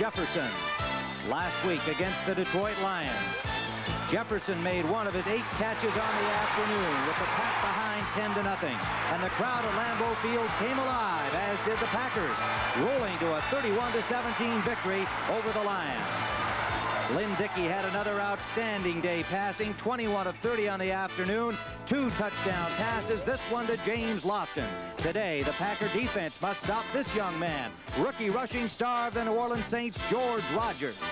Jefferson. Last week against the Detroit Lions. Jefferson made one of his eight catches on the afternoon with the pack behind 10 to nothing. And the crowd at Lambeau Field came alive, as did the Packers, rolling to a 31 to 17 victory over the Lions. Lynn Dickey had another outstanding day passing, 21 of 30 on the afternoon, two touchdown passes, this one to James Lofton. Today, the Packer defense must stop this young man, rookie rushing star of the New Orleans Saints, George Rogers.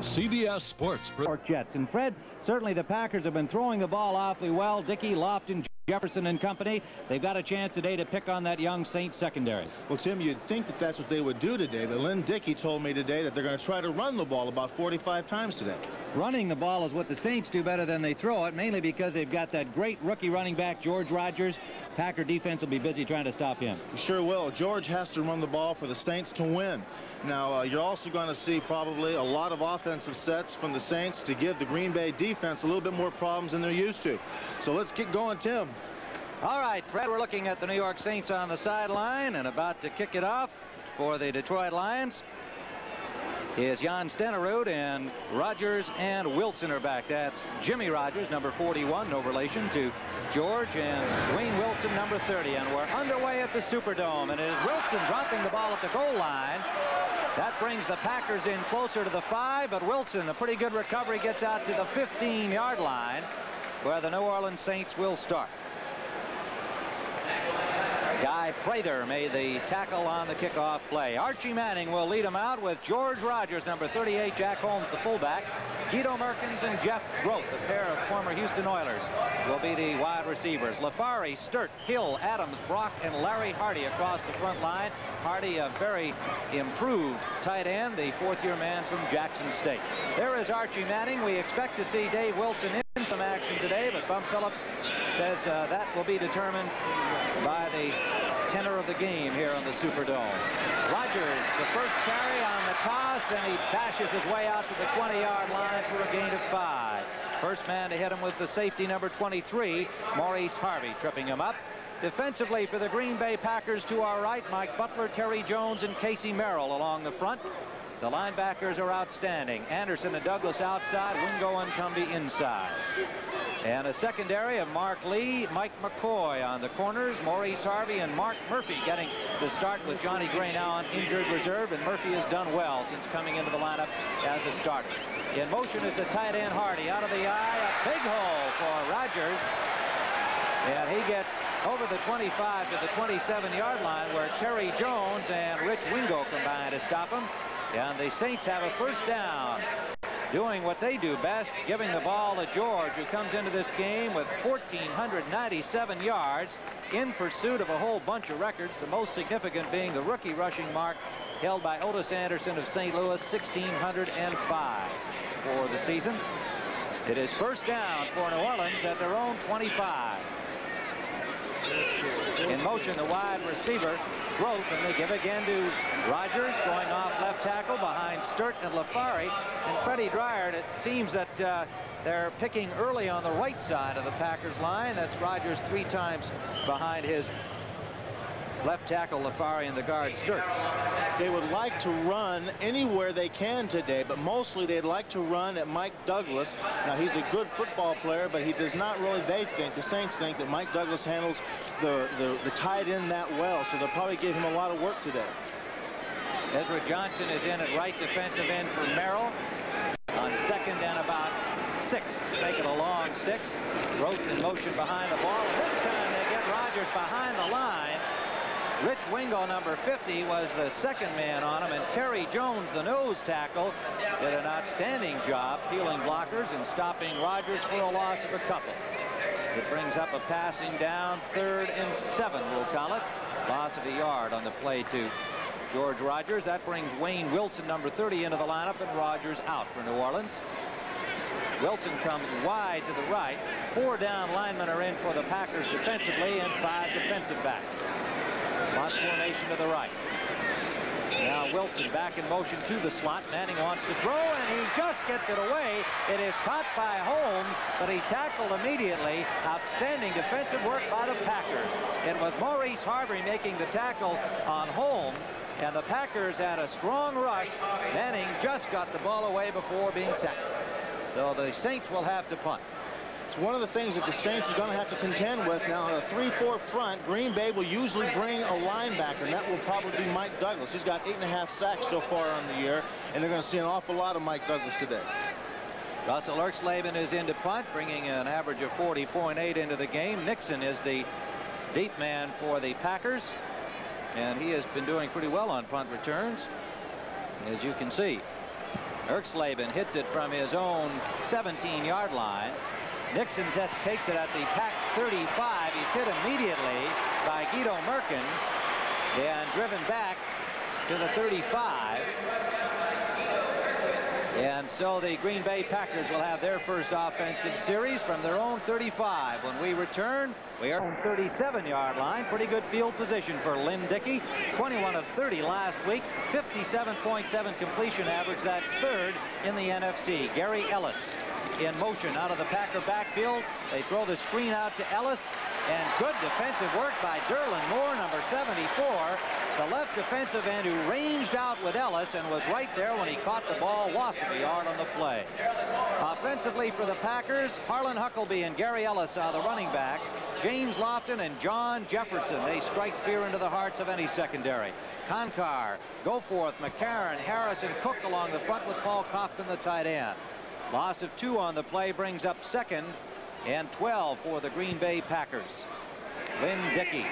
CBS Sports. Jets. And Fred, certainly the Packers have been throwing the ball awfully well. Dickey, Lofton, Jefferson and company, they've got a chance today to pick on that young Saints secondary. Well, Tim, you'd think that that's what they would do today, but Lynn Dickey told me today that they're going to try to run the ball about 45 times today. Running the ball is what the Saints do better than they throw it, mainly because they've got that great rookie running back, George Rogers. Packer defense will be busy trying to stop him. Sure will. George has to run the ball for the Saints to win. Now, uh, you're also going to see probably a lot of offensive sets from the Saints to give the Green Bay defense a little bit more problems than they're used to. So let's get going, Tim. All right, Fred, we're looking at the New York Saints on the sideline and about to kick it off for the Detroit Lions is Jan Stenerud and Rogers and Wilson are back. That's Jimmy Rogers, number 41, no relation to George, and Wayne Wilson, number 30. And we're underway at the Superdome, and it is Wilson dropping the ball at the goal line. That brings the Packers in closer to the five, but Wilson, a pretty good recovery, gets out to the 15-yard line, where the New Orleans Saints will start. Guy Prather made the tackle on the kickoff play. Archie Manning will lead him out with George Rogers, number 38, Jack Holmes, the fullback. Guido Merkens and Jeff Groth, the pair of former Houston Oilers, will be the wide receivers. Lafary, Sturt, Hill, Adams, Brock, and Larry Hardy across the front line. Hardy, a very improved tight end, the fourth-year man from Jackson State. There is Archie Manning. We expect to see Dave Wilson in some action today, but Bum Phillips says uh, that will be determined by the tenor of the game here on the Superdome. Rogers, the first carry on the toss, and he bashes his way out to the 20-yard line for a gain of five. First man to hit him was the safety number 23, Maurice Harvey, tripping him up. Defensively for the Green Bay Packers to our right, Mike Butler, Terry Jones, and Casey Merrill along the front. The linebackers are outstanding. Anderson and Douglas outside, Wingo and Cumby inside. And a secondary of Mark Lee, Mike McCoy on the corners, Maurice Harvey and Mark Murphy getting the start with Johnny Gray now on injured reserve, and Murphy has done well since coming into the lineup as a starter. In motion is the tight end Hardy out of the I, a big hole for Rogers. And he gets over the 25 to the 27-yard line where Terry Jones and Rich Wingo combine to stop him. And the Saints have a first down doing what they do best, giving the ball to George, who comes into this game with 1,497 yards in pursuit of a whole bunch of records, the most significant being the rookie rushing mark held by Ottis Anderson of St. Louis, 1,605 for the season. It is first down for New Orleans at their own 25. In motion, the wide receiver, Groth, and they give again to Rogers, going off left tackle behind Sturt and Lafary. And Freddie Dryer, it seems that uh, they're picking early on the right side of the Packers line. That's Rogers three times behind his left tackle Lafary and the guard Sturt. They would like to run anywhere they can today, but mostly they'd like to run at Mike Douglas. Now, he's a good football player, but he does not really, they think, the Saints think that Mike Douglas handles the, the, the tight end that well, so they'll probably give him a lot of work today. Ezra Johnson is in at right defensive end for Merrill on second and about six. Make it a long six. Groth in motion behind the ball. This time they get Rogers behind the line. Rich Wingo, number 50, was the second man on him, and Terry Jones, the nose tackle, did an outstanding job peeling blockers and stopping Rogers for a loss of a couple. It brings up a passing down, third and seven, we'll call it. Loss of a yard on the play to George Rogers. That brings Wayne Wilson, number 30, into the lineup, and Rogers out for New Orleans. Wilson comes wide to the right. Four down linemen are in for the Packers defensively and five defensive backs. Slot formation to the right. Now Wilson back in motion to the slot. Manning wants to throw, and he just gets it away. It is caught by Holmes, but he's tackled immediately. Outstanding defensive work by the Packers. It was Maurice Harvey making the tackle on Holmes, and the Packers had a strong rush. Manning just got the ball away before being sacked. So the Saints will have to punt. It's one of the things that the Saints are going to have to contend with. Now, a 3-4 front, Green Bay will usually bring a linebacker, and that will probably be Mike Douglas. He's got eight and a half sacks so far on the year, and they're going to see an awful lot of Mike Douglas today. Russell Erxleben is into punt, bringing an average of 40.8 into the game. Nixon is the deep man for the Packers, and he has been doing pretty well on punt returns, as you can see. Erxleben hits it from his own 17-yard line. Nixon takes it at the Pack 35. He's hit immediately by Guido Merkens and driven back to the 35. And so the Green Bay Packers will have their first offensive series from their own 35. When we return, we are on 37-yard line. Pretty good field position for Lynn Dickey. 21 of 30 last week. 57.7 completion average. That's third in the NFC. Gerry Ellis in motion out of the Packer backfield. They throw the screen out to Ellis. And good defensive work by Derland Moore, number 74, the left defensive end who ranged out with Ellis and was right there when he caught the ball. A yard on the play. Offensively for the Packers, Harlan Huckleby and Gerry Ellis are the running backs. James Lofton and John Jefferson. They strike fear into the hearts of any secondary. Concar, Gofourth, McCarren, Harris, and Koch along the front with Paul Coffman, the tight end. Loss of two on the play brings up second and 12 for the Green Bay Packers. Lynn Dickey.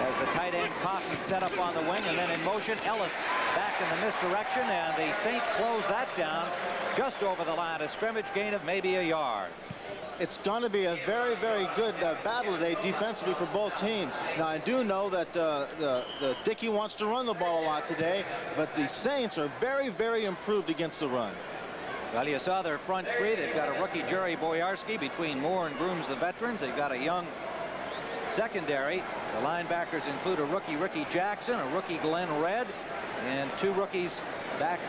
As the tight end Coffman set up on the wing and then in motion Ellis back in the misdirection and the Saints close that down just over the line. A scrimmage gain of maybe a yard it's going to be a very, very good uh, battle today defensively for both teams. Now, I do know that uh, the, the Dickey wants to run the ball a lot today, but the Saints are very, very improved against the run. Well, you saw their front three. They've got a rookie Jerry Boyarsky, between Moore and Grooms, the veterans. They've got a young secondary. The linebackers include a rookie Rickey Jackson, a rookie Glen Redd, and two rookies back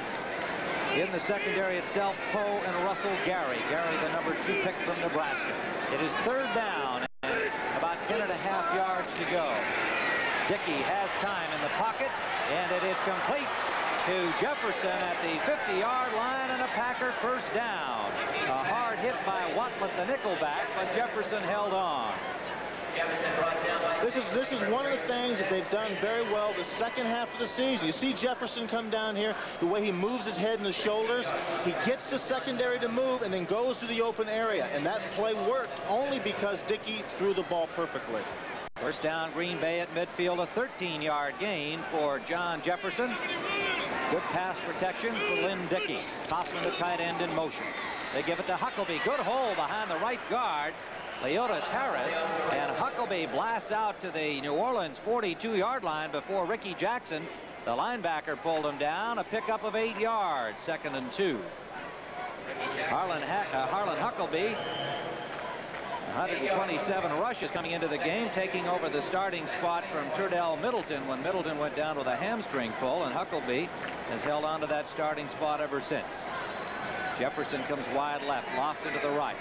in the secondary itself, Poe and Russell Gary. Gary, the number two pick from Nebraska. It is third down and about 10 and a half yards to go. Dickey has time in the pocket, and it is complete to Jefferson at the 50-yard line and a Packer first down. A hard hit by Wattelet, the nickelback, but Jefferson held on. This is this is one of the things that they've done very well the second half of the season. You see Jefferson come down here, the way he moves his head and his shoulders. He gets the secondary to move and then goes to the open area. And that play worked only because Dickey threw the ball perfectly. First down, Green Bay at midfield, a 13-yard gain for John Jefferson. Good pass protection for Lynn Dickey. Coffman, the tight end, in motion. They give it to Huckleby. Good hole behind the right guard. Leotis Harris and Huckleby blasts out to the New Orleans 42-yard line before Rickey Jackson, the linebacker, pulled him down. A pickup of eight yards, second and two. Harlan, ha uh, Harlan Huckleby 127 rushes coming into the game, taking over the starting spot from Terdell Middleton when Middleton went down with a hamstring pull, and Huckleby has held on to that starting spot ever since. Jefferson comes wide left, Lofton to the right.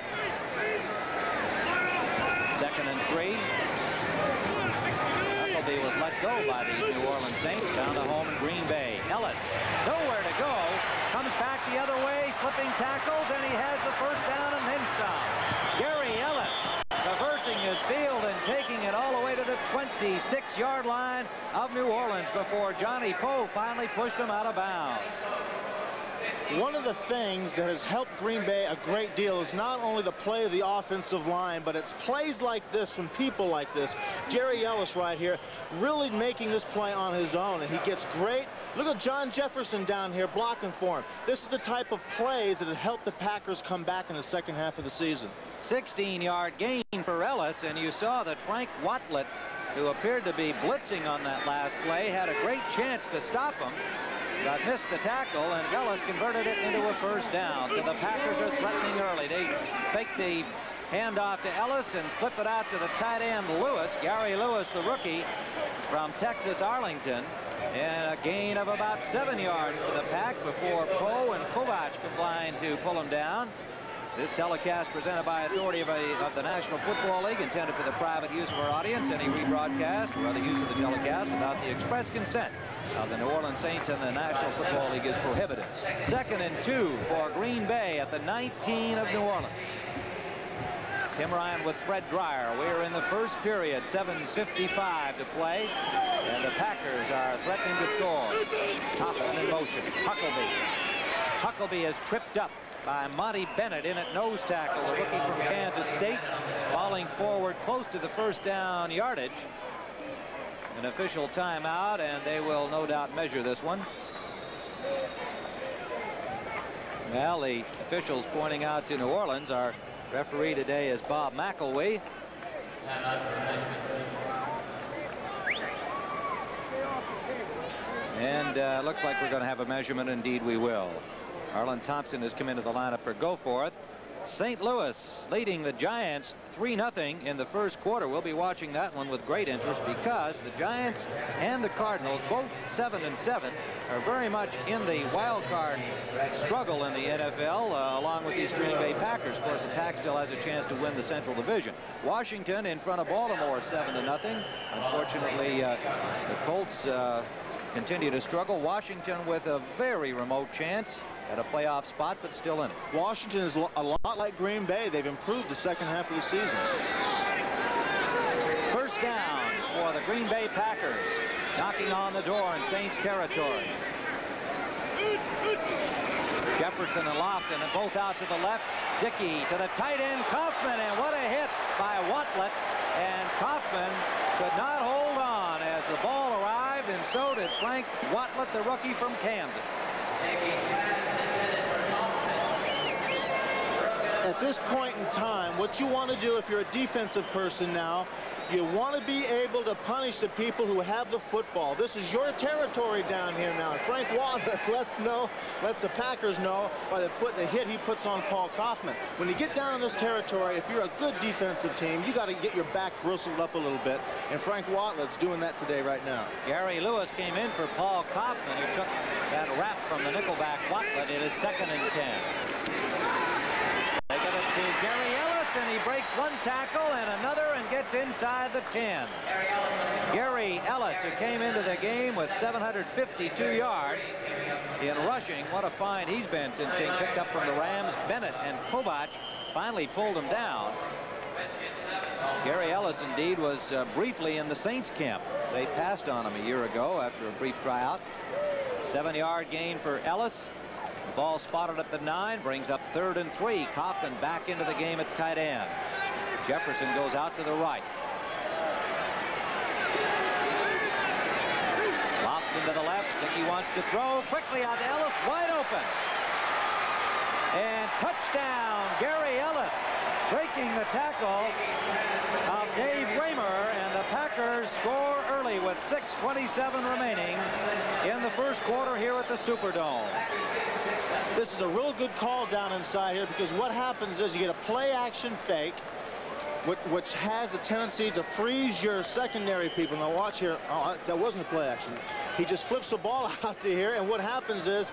Second and three. Huckleby was let go by the New Orleans Saints down to home in Green Bay. Ellis, nowhere to go, comes back the other way, slipping tackles, and he has the first down and then some. Gerry Ellis traversing his field and taking it all the way to the 26-yard line of New Orleans before Johnny Poe finally pushed him out of bounds. One of the things that has helped Green Bay a great deal is not only the play of the offensive line, but it's plays like this from people like this. Gerry Ellis right here really making this play on his own, and he gets great Look at John Jefferson down here blocking for him. This is the type of plays that have helped the Packers come back in the second half of the season. 16-yard gain for Ellis, and you saw that Frank Wattelet, who appeared to be blitzing on that last play, had a great chance to stop him, but missed the tackle, and Ellis converted it into a first down. So the Packers are threatening early. They fake the handoff to Ellis and flip it out to the tight end Lewis. Gary Lewis, the rookie from Texas Arlington. And a gain of about seven yards for the pack before Poe and Kovach combined to pull him down. This telecast presented by authority of, a, of, the National Football League intended for the private use of our audience. Any rebroadcast or other use of the telecast without the express consent of the New Orleans Saints and the National Football League is prohibited. Second and two for Green Bay at the 19 of New Orleans. Tim Ryan with Fred Dryer. We're in the first period, 7.55 to play. And the Packers are threatening to score. Toppin in motion. Huckleby. Huckleby is tripped up by Monte Bennett in at nose tackle, the rookie from Kansas State, falling forward close to the first down yardage. An official timeout, and they will no doubt measure this one. Well, the officials pointing out to New Orleans our Referee today is Bob McElwee. And uh, looks like we're going to have a measurement. Indeed, we will. Arlen Thompson has come into the lineup for go Gofourth. St. Louis leading the Giants 3-0 in the first quarter. We'll be watching that one with great interest because the Giants and the Cardinals, both 7 and 7, are very much in the wild card struggle in the NFL, uh, along with these Green Bay Packers. Of course, the Pack still has a chance to win the Central Division. Washington in front of Baltimore 7 to nothing. Unfortunately, uh, the Colts uh, continue to struggle. Washington with a very remote chance at a playoff spot, but still in it. Washington is a lot like Green Bay. They've improved the second half of the season. First down for the Green Bay Packers. Knocking on the door in Saints territory. Jefferson and Lofton and both out to the left. Dickey to the tight end Coffman and what a hit by Wattelet and Coffman could not hold on as the ball arrived and so did Frank Wattelet the rookie from Kansas. At this point in time, what you want to do if you're a defensive person now, you want to be able to punish the people who have the football. This is your territory down here now. Frank Wattelet lets know, lets the Packers know by the put the hit he puts on Paul Coffman. When you get down in this territory, if you're a good defensive team, you got to get your back bristled up a little bit. And Frank Wattelet's doing that today right now. Gary Lewis came in for Paul Coffman, who took that wrap from the nickelback Wattelet. It is second and 10. To Gerry Ellis, and he breaks one tackle and another and gets inside the 10. Gerry Ellis, who came into the game with 752 yards in rushing. What a find he's been since being picked up from the Rams. Bennett and Kovach finally pulled him down. Gerry Ellis, indeed, was uh, briefly in the Saints camp. They passed on him a year ago after a brief tryout. Seven-yard gain for Ellis. Ball spotted at the nine, brings up third and three. Coffman back into the game at tight end. Jefferson goes out to the right. Lops into the left. Dickey wants to throw. Quickly out to Ellis. Wide open. And touchdown, Gerry Ellis. Breaking the tackle of Dave Waymer. And the Packers score early with 6.27 remaining in the first quarter here at the Superdome. This is a real good call down inside here because what happens is you get a play action fake which has a tendency to freeze your secondary people. Now watch here. Oh, that wasn't a play action. He just flips the ball out to here, and what happens is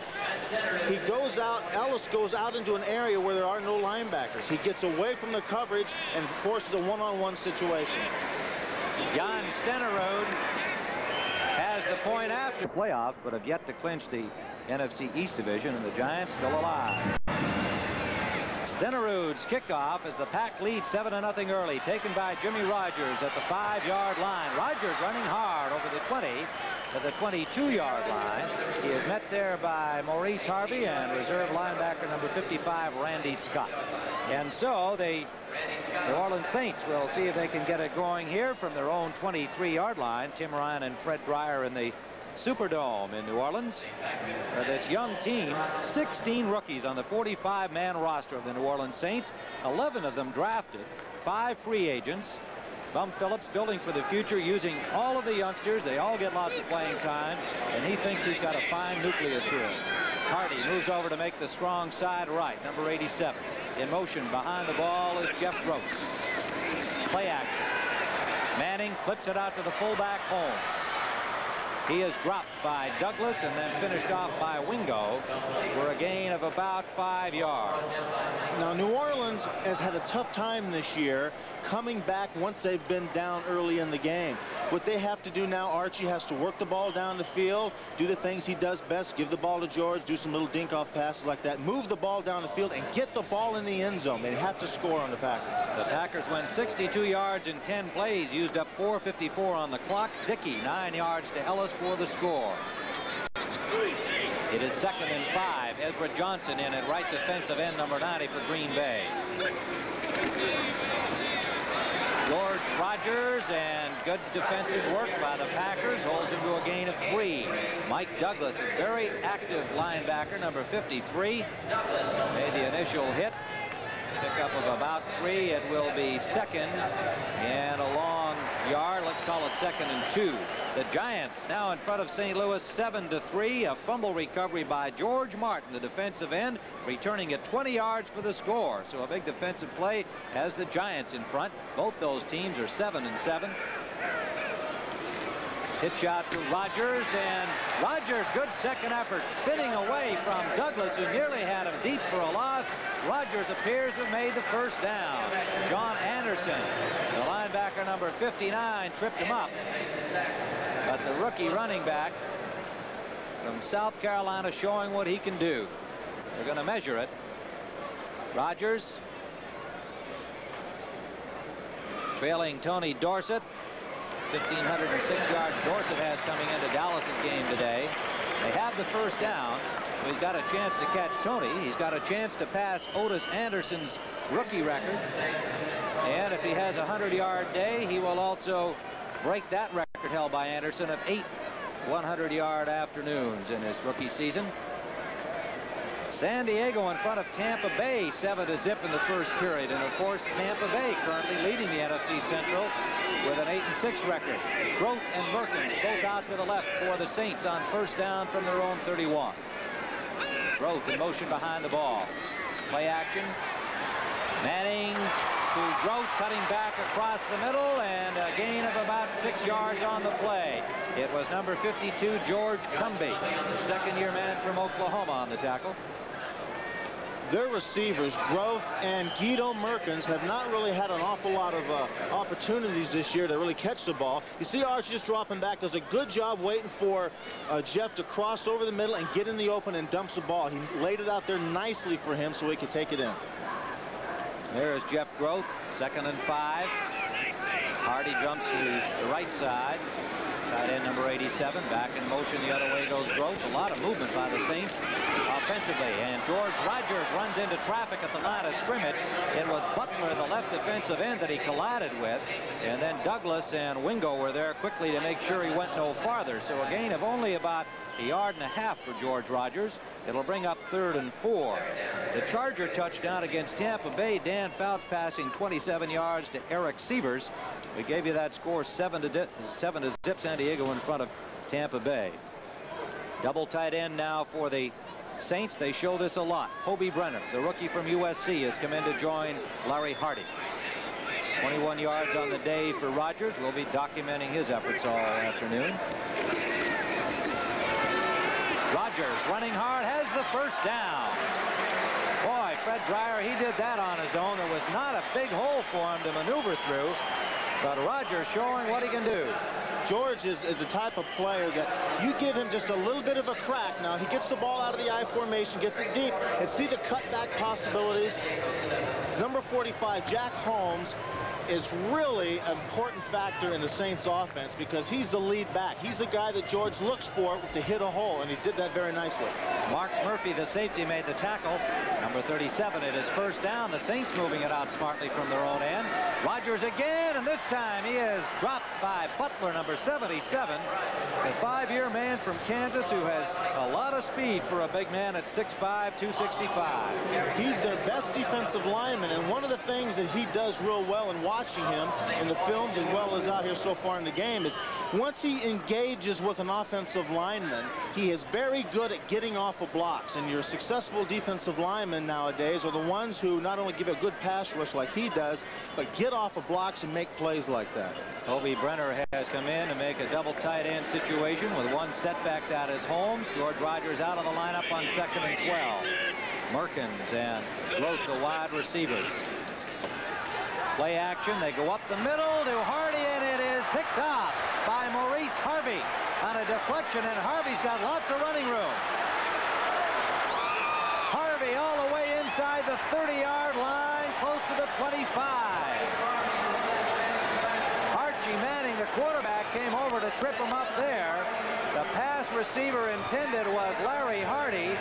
he goes out, Ellis goes out into an area where there are no linebackers. He gets away from the coverage and forces a one-on-one -on -one situation. Jan Stenerud has the point after playoffs, but have yet to clinch the NFC East Division, and the Giants still alive. Stenerud's kickoff as the pack leads 7 to nothing early, taken by Jimmy Rogers at the five-yard line. Rogers running hard over the 20 to the 22-yard line. He is met there by Maurice Harvey and reserve linebacker number 55, Randy Scott. And so the New Orleans Saints will see if they can get it going here from their own 23-yard line. Tim Ryan and Fred Dryer in the Superdome in New Orleans. For this young team, 16 rookies on the 45-man roster of the New Orleans Saints, 11 of them drafted, five free agents. Bum Phillips building for the future using all of the youngsters. They all get lots of playing time, and he thinks he's got a fine nucleus here. Hardy moves over to make the strong side right, number 87. In motion behind the ball is Jeff Groth. Play action. Manning flips it out to the fullback Holmes. He is dropped by Douglas and then finished off by Wingo for a gain of about five yards. Now, New Orleans has had a tough time this year coming back once they've been down early in the game. What they have to do now, Archie has to work the ball down the field, do the things he does best, give the ball to George, do some little dink-off passes like that, move the ball down the field, and get the ball in the end zone. They have to score on the Packers. The Packers went 62 yards in 10 plays, used up 4.54 on the clock. Dickey, nine yards to Ellis for the score. It is second and five. Ezra Johnson in at right defensive end number 90 for Green Bay. George Rogers and good defensive work by the Packers holds him to a gain of three. Mike Douglas, a very active linebacker, number 53, made the initial hit. Pickup of about three. It will be second and a long yard. Let's call it second and two. The Giants now in front of St. Louis 7 to 3. A fumble recovery by George Martin, the defensive end, returning at 20 yards for the score. So a big defensive play has the Giants in front. Both those teams are 7 and 7. Pitch out to Rogers, and Rogers, good second effort, spinning away from Douglas, who nearly had him deep for a loss. Rogers appears to have made the first down. John Anderson, the linebacker number 59, tripped him up. But the rookie running back from South Carolina showing what he can do. They're going to measure it. Rogers trailing Tony Dorsett 1,506 yards Dorsett has coming into Dallas's game today. They have the first down. He's got a chance to catch Tony. He's got a chance to pass Ottis Anderson's rookie record. And if he has a 100-yard day, he will also break that record held by Anderson of eight 100-yard afternoons in his rookie season. San Diego in front of Tampa Bay, 7 to zip in the first period. And of course, Tampa Bay currently leading the NFC Central with an 8 and 6 record. Groth and Merkens both out to the left for the Saints on first down from their own 31. Groth in motion behind the ball. Play action. Manning to Groth, cutting back across the middle, and a gain of about six yards on the play. It was number 52, George Cumby, second-year man from Oklahoma on the tackle their receivers, Groth and Guido Merkens, have not really had an awful lot of uh, opportunities this year to really catch the ball. You see Arch just dropping back, does a good job waiting for uh, Jeff to cross over the middle and get in the open and dumps the ball. He laid it out there nicely for him so he could take it in. There is Jeff Groth, second and five. Hardy jumps to the right side. Tight end number 87 back in motion the other way goes Groth. A lot of movement by the Saints offensively. And George Rogers runs into traffic at the line of scrimmage. It was Butler, the left defensive end, that he collided with. And then Douglas and Wingo were there quickly to make sure he went no farther. So a gain of only about a yard and a half for George Rogers. It'll bring up third and four. The Charger touchdown against Tampa Bay. Dan Fouts passing 27 yards to Eric Sievers. We gave you that score seven to seven to zip San Diego in front of Tampa Bay. Double tight end now for the Saints. They show this a lot. Hoby Brenner, the rookie from USC, has come in to join Larry Hardy. 21 yards on the day for Rogers. We'll be documenting his efforts all afternoon. Rogers running hard has the first down. Boy, Fred Dryer, he did that on his own. There was not a big hole for him to maneuver through. But Rogers showing what he can do. George is, is the type of player that you give him just a little bit of a crack. Now, he gets the ball out of the I formation, gets it deep, and see the cutback possibilities. Number 45, Jack Holmes, is really an important factor in the Saints offense because he's the lead back. He's the guy that George looks for to hit a hole, and he did that very nicely. Mark Murphy, the safety, made the tackle. Number 37, it is first down. The Saints moving it out smartly from their own end. Rogers again, and this time he is dropped by Butler, number 77. The five-year man from Kansas who has a lot of speed for a big man at 6'5", 265. He's best defensive lineman, and one of the things that he does real well in watching him in the films as well as out here so far in the game is once he engages with an offensive lineman, he is very good at getting off of blocks. And your successful defensive linemen nowadays are the ones who not only give a good pass rush like he does, but get off of blocks and make plays like that. Hoby Brenner has come in to make a double tight end situation with one setback that is Holmes. George Rogers out of the lineup on second and 12. Merkens and Groth the wide receivers. Play action. They go up the middle to Hardy, and it is picked up by Maurice Harvey on a deflection, and Harvey's got lots of running room. Harvey all the way inside the 30-yard line, close to the 25. Archie Manning, the quarterback, came over to trip him up there. The pass receiver intended was Larry Hardy.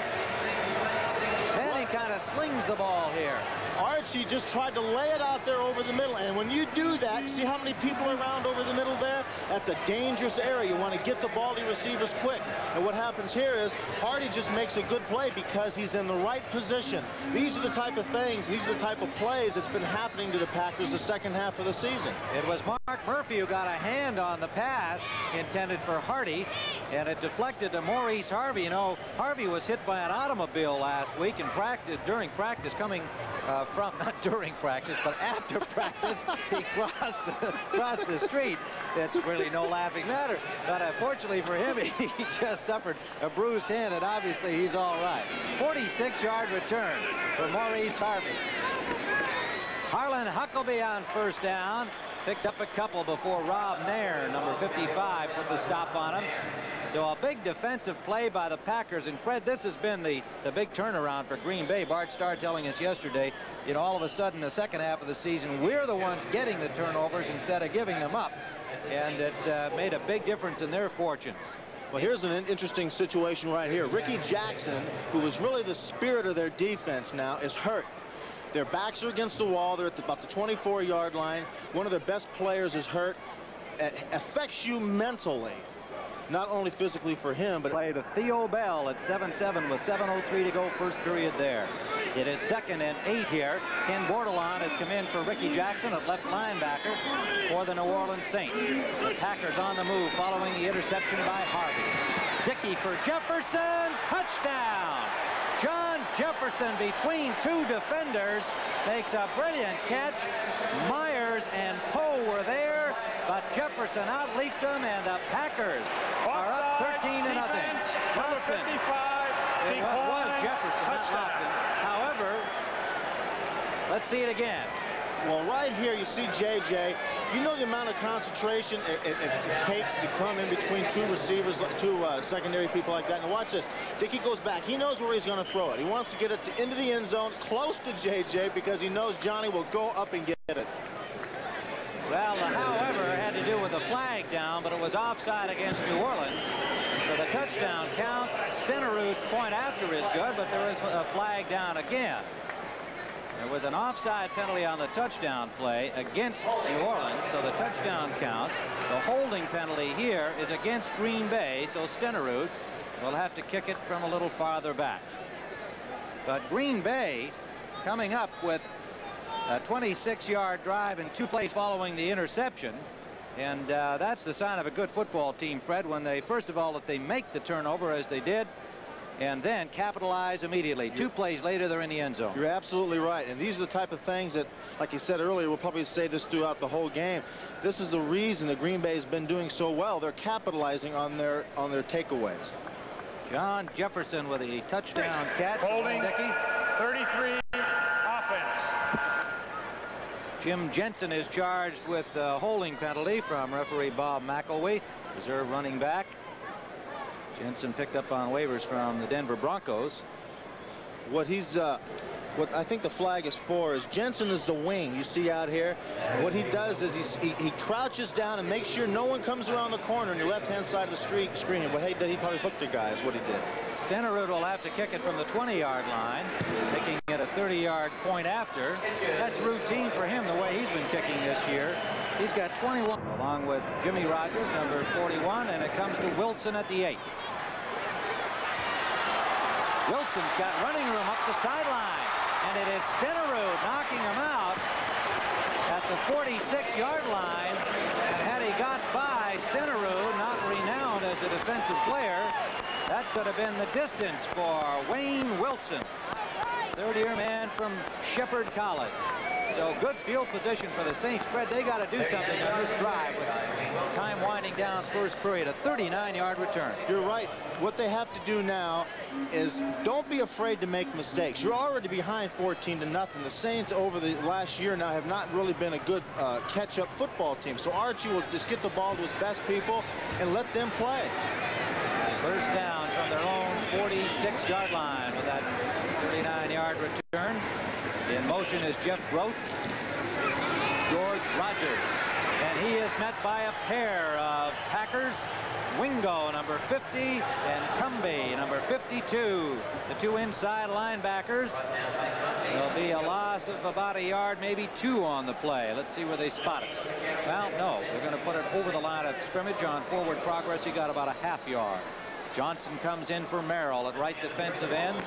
Kind of slings the ball here. Archie just tried to lay it out there over the middle. And when you do that, see how many people are around over the middle there? That's a dangerous area. You want to get the ball to receivers quick. And what happens here is Hardy just makes a good play because he's in the right position. These are the type of things, these are the type of plays that's been happening to the Packers the second half of the season. It was Mark Murphy who got a hand on the pass intended for Hardy, and it deflected to Maurice Harvey. You know, Harvey was hit by an automobile last week in practice, during practice, coming uh, Uh, from, not during practice, but after practice, he crossed the, crossed the street. It's really no laughing matter. But uh, unfortunately for him, he just suffered a bruised hand, and obviously he's all right. 46-yard return for Maurice Harvey. Harlan Huckleby on first down. Picks up a couple before Rob Nairne, number 55, put the stop on him. So a big defensive play by the Packers. And Fred, this has been the, the big turnaround for Green Bay. Bart Starr telling us yesterday, you know, all of a sudden the second half of the season, we're the ones getting the turnovers instead of giving them up. And it's uh, made a big difference in their fortunes. Well, here's an interesting situation right here. Rickey Jackson, who was really the spirit of their defense now, is hurt. Their backs are against the wall. They're at the, about the 24-yard line. One of their best players is hurt. It affects you mentally not only physically for him, but play to Theo Bell at 7-7 with 7.03 to go first period there. It is second and eight here. Ken Bordelon has come in for Rickey Jackson at left linebacker for the New Orleans Saints. The Packers on the move following the interception by Harvey. Dickey for Jefferson, touchdown! John Jefferson between two defenders makes a brilliant catch. Myers and Poe were there, but Jefferson outleaped them, and the Packers are up 13 to nothing. Number 55. It was Jefferson, However, let's see it again. Well, right here, you see J.J. You know the amount of concentration it, it, it takes to come in between two receivers, two uh, secondary people like that. And watch this. Dickey goes back. He knows where he's going to throw it. He wants to get it into the end zone, close to J.J. because he knows Johnny will go up and get it. Well, the however had to do with the flag down, but it was offside against New Orleans. So the touchdown counts. Stenerud's point after is good, but there is a flag down again. There was an offside penalty on the touchdown play against New Orleans, so the touchdown counts. The holding penalty here is against Green Bay, so Stenerud will have to kick it from a little farther back. But Green Bay coming up with a 26-yard drive and two plays following the interception. And uh, that's the sign of a good football team, Fred, when they, first of all, that they make the turnover as they did, and then capitalize immediately. Two plays later, they're in the end zone. You're absolutely right. And these are the type of things that, like you said earlier, we'll probably say this throughout the whole game. This is the reason that Green Bay has been doing so well. They're capitalizing on their on their takeaways. John Jefferson with a touchdown catch. Holding 33 offense. Jim Jensen is charged with the holding penalty from referee Bob McElwee, reserve running back. Jensen picked up on waivers from the Denver Broncos. What he's uh, what I think the flag is for is Jensen is the wing you see out here. What he does is he, he crouches down and makes sure no one comes around the corner on your left-hand side of the street screen. What he did, he probably hooked the guy is what he did. Stenerud will have to kick it from the 20-yard line, making it a 30-yard point after. That's routine for him the way he's been kicking this year. He's got 21 along with Jimmy Rogers, number 41, and it comes to Wilson at the 8. Wilson's got running room up the sideline, and it is Stenerud knocking him out at the 46-yard line. And had he got by Stenerud, not renowned as a defensive player, that could have been the distance for Wayne Wilson, third-year man from Shepherd College. So good field position for the Saints. Fred, they got to do something on this drive with time winding down first period. A 39-yard return. You're right. What they have to do now is don't be afraid to make mistakes. You're already behind 14 to nothing. The Saints over the last year now have not really been a good uh, catch-up football team. So Archie will just get the ball to his best people and let them play. First down from their own 46-yard line with that 39-yard return. Motion is Jeff Groth, George Rogers, and he is met by a pair of Packers, Wingo, number 50, and Cumby, number 52. The two inside linebackers. There'll be a loss of about a yard, maybe two on the play. Let's see where they spot it. Well, no, they're going to put it over the line of scrimmage on forward progress. He got about a half yard. Johnson comes in for Merrill at right defensive end.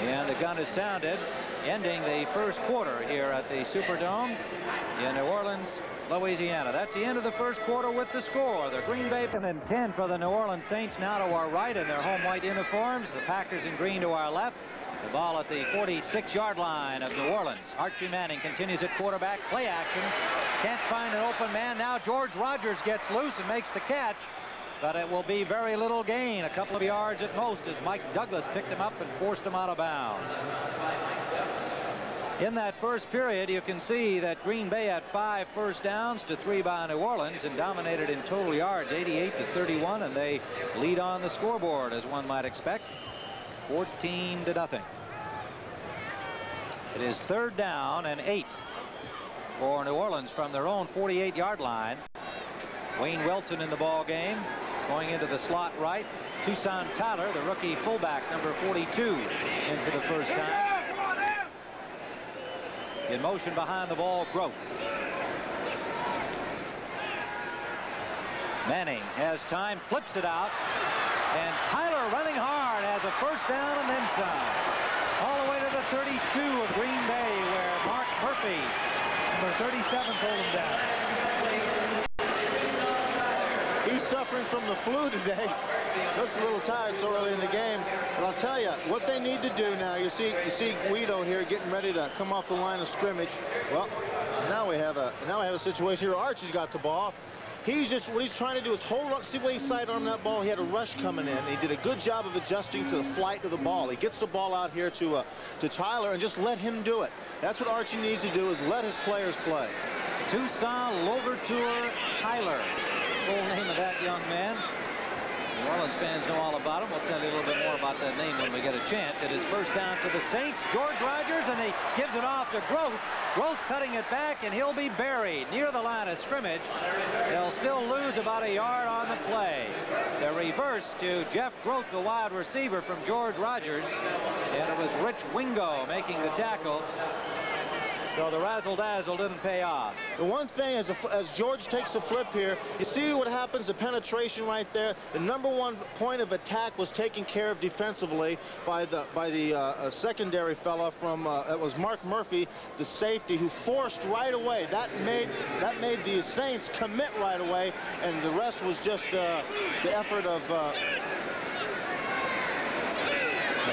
And the gun is sounded, ending the first quarter here at the Superdome in New Orleans, Louisiana. That's the end of the first quarter with the score. The Green Bay and 10 for the New Orleans Saints now to our right in their home white uniforms. The Packers in green to our left. The ball at the 46-yard line of New Orleans. Archie Manning continues at quarterback. Play action. Can't find an open man. Now George Rogers gets loose and makes the catch but it will be very little gain, a couple of yards at most, as Mike Douglas picked him up and forced him out of bounds. In that first period, you can see that Green Bay had five first downs to three by New Orleans and dominated in total yards, 88 to 31, and they lead on the scoreboard, as one might expect, 14 to nothing. It is third down and eight for New Orleans from their own 48-yard line. Wayne Wilson in the ball game. Going into the slot right. Toussaint Tyler, the rookie fullback, number 42, in for the first time. In motion behind the ball, Groth. Manning has time, flips it out, and Tyler running hard has a first down and then some. All the way to the 32 of Green Bay, where Mark Murphy, number 37, pulled him down. He's suffering from the flu today. Looks a little tired so early in the game. But I'll tell you, what they need to do now, you see you see Guido here getting ready to come off the line of scrimmage. Well, now we have a now we have a situation here. Archie's got the ball. He's just what he's trying to do is hold on. See where he sidearmed that ball. He had a rush coming in. He did a good job of adjusting to the flight of the ball. He gets the ball out here to uh, to Tyler and just let him do it. That's what Archie needs to do is let his players play. Toussaint Louverture Tyler full name of that young man. New Orleans fans know all about him. We'll tell you a little bit more about that name when we get a chance. It is first down to the Saints. George Rogers, and he gives it off to Groth. Groth cutting it back, and he'll be buried near the line of scrimmage. They'll still lose about a yard on the play. The reverse to Jeff Groth, the wide receiver from George Rogers. And it was Rich Wingo making the tackle. So the razzle-dazzle didn't pay off. The one thing, as, a, as George takes a flip here, you see what happens, the penetration right there. The number one point of attack was taken care of defensively by the by the uh, uh, secondary fella from, uh, it was Mark Murphy, the safety, who forced right away. That made, that made the Saints commit right away, and the rest was just uh, the effort of... Uh,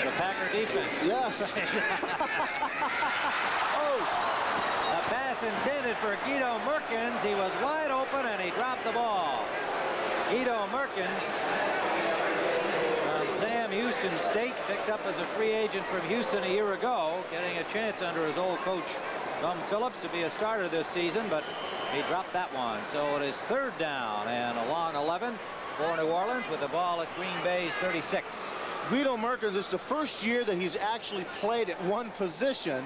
the Packer defense. Yes. pass intended for Guido Merkens. He was wide open and he dropped the ball. Guido Merkens from Sam Houston State, picked up as a free agent from Houston a year ago, getting a chance under his old coach, Bum Phillips, to be a starter this season, but he dropped that one. So it is third down and a long 11 for New Orleans with the ball at Green Bay's 36. Guido Merkens, it's the first year that he's actually played at one position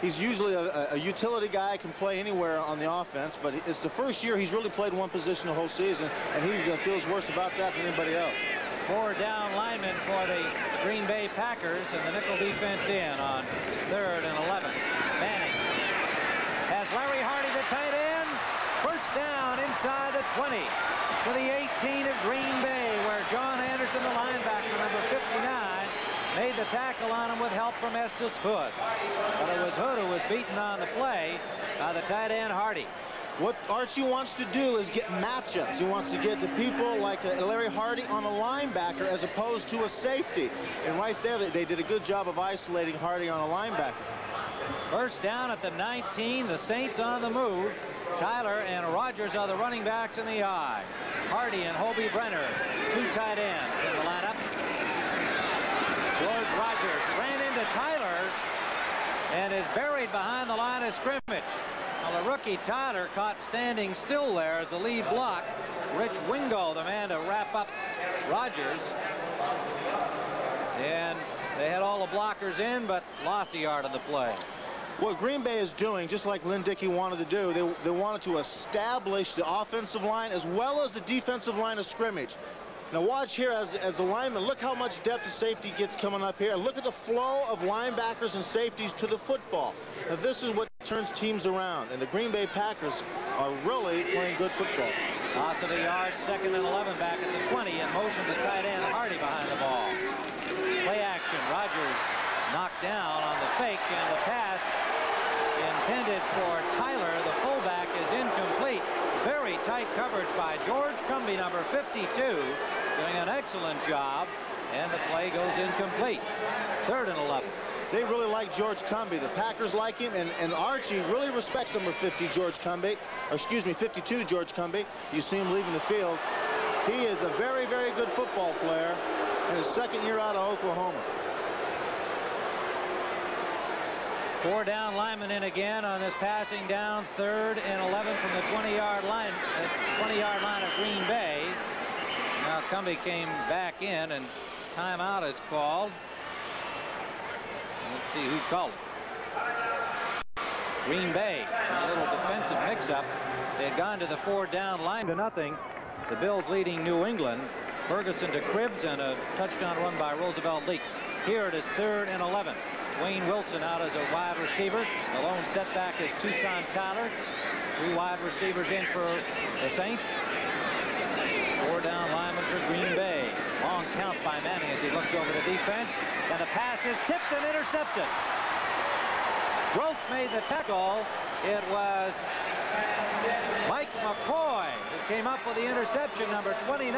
He's usually a, a, utility guy, can play anywhere on the offense, but it's the first year he's really played one position the whole season, and he uh, feels worse about that than anybody else. Four down linemen for the Green Bay Packers, and the nickel defense in on third and 11. Manning has Larry Hardy, the tight end, First down inside the 20 to the 18 of Green Bay, where John Anderson, the linebacker, number 59, made the tackle on him with help from Estus Hood. But it was Hood who was beaten on the play by the tight end Hardy. What Archie wants to do is get matchups. He wants to get the people like uh, Larry Hardy on a linebacker as opposed to a safety. And right there, they, they did a good job of isolating Hardy on a linebacker. First down at the 19. The Saints on the move. Tyler and Rogers are the running backs in the I. Hardy and Hoby Brenner, two tight ends in the lineup. George Rogers ran into Tyler and is buried behind the line of scrimmage. Now the rookie Tyler caught standing still there as the lead block. Rich Wingo, the man to wrap up Rogers. And they had all the blockers in, but lost a yard on the play. What Green Bay is doing, just like Lynn Dickey wanted to do, they, they wanted to establish the offensive line as well as the defensive line of scrimmage. Now watch here as, as a lineman, look how much depth of safety gets coming up here. Look at the flow of linebackers and safeties to the football. Now this is what turns teams around, and the Green Bay Packers are really playing good football. Loss of a yard, second and 11 back at the 20, and motion to tight end Hardy behind the ball. Play action, Rogers knocked down on the fake, and the pass intended for Tyler, the fullback, is incomplete. Very tight coverage by George Cumby, number 52, doing an excellent job, and the play goes incomplete. Third and 11. They really like George Cumby. The Packers like him, and, and Archie really respects number 50, George Cumby. Or excuse me, 52, George Cumby. You see him leaving the field. He is a very, very good football player in his second year out of Oklahoma. Four down linemen in again on this passing down third and 11 from the 20-yard line, uh, 20-yard line of Green Bay. Now Cumby came back in and timeout is called. Let's see who called it. Green Bay, a little defensive mix-up. They had gone to the four down line to nothing. The Bills leading New England. Ferguson to Cribbs and a touchdown run by Roosevelt Leaks. Here it is third and 11. Wayne Wilson out as a wide receiver. The lone setback is Toussaint Tyler. Three wide receivers in for the Saints. Four down lineman for Green Bay. Long count by Manning as he looks over the defense. And the pass is tipped and intercepted. Groth made the tackle. It was Mike McCoy who came up with the interception, number 29.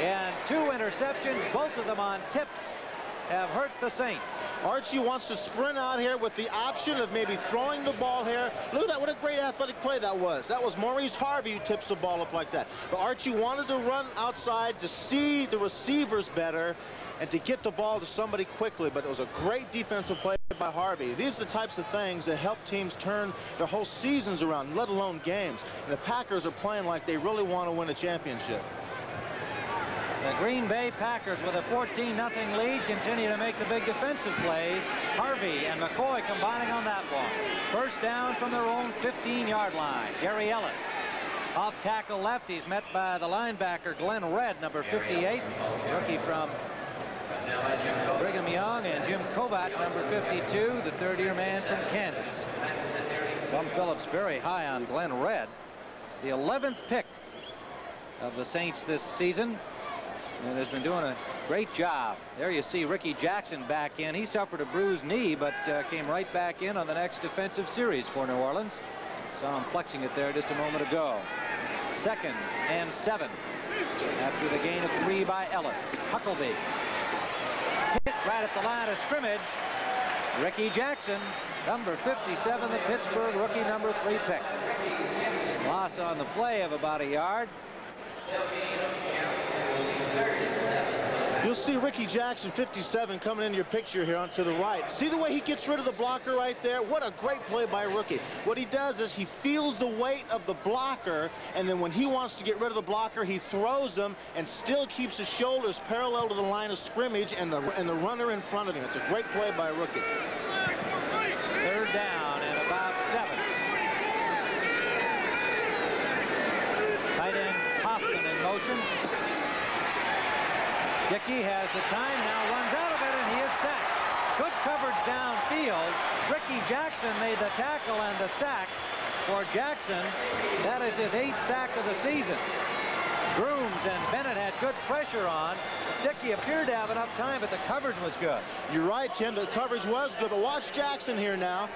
And two interceptions, both of them on tips have hurt the Saints. Archie wants to sprint out here with the option of maybe throwing the ball here. Look at that. What a great athletic play that was. That was Maurice Harvey who tips the ball up like that. But Archie wanted to run outside to see the receivers better and to get the ball to somebody quickly. But it was a great defensive play by Harvey. These are the types of things that help teams turn their whole seasons around, let alone games. And the Packers are playing like they really want to win a championship. The Green Bay Packers with a 14-0 lead continue to make the big defensive plays. Harvey and McCoy combining on that one. First down from their own 15-yard line. Gerry Ellis off tackle left. He's met by the linebacker Glen Redd, number 58, rookie from Brigham Young, and Jim Kovach, number 52, the third-year man from Kansas. Tom Phillips very high on Glen Redd, the 11th pick of the Saints this season and has been doing a great job. There you see Rickey Jackson back in. He suffered a bruised knee, but uh, came right back in on the next defensive series for New Orleans. Saw him flexing it there just a moment ago. Second and seven after the gain of three by Ellis. Huckleby hit right at the line of scrimmage. Rickey Jackson, number 57, the Pittsburgh rookie number three pick. Loss on the play of about a yard. You'll see Rickey Jackson, 57, coming into your picture here onto the right. See the way he gets rid of the blocker right there? What a great play by Rookie. What he does is he feels the weight of the blocker, and then when he wants to get rid of the blocker, he throws him and still keeps his shoulders parallel to the line of scrimmage and the, and the runner in front of him. It's a great play by Rookie. Third down and about seven. Tight end Coffman in motion. Dickey has the time now, runs out of it, and he is sacked. Good coverage downfield. Rickey Jackson made the tackle and the sack. for Jackson. That is his eighth sack of the season. Grooms and Bennett had good pressure on. Dickey appeared to have enough time, but the coverage was good. You're right, Tim. The coverage was good, but watch Jackson here now.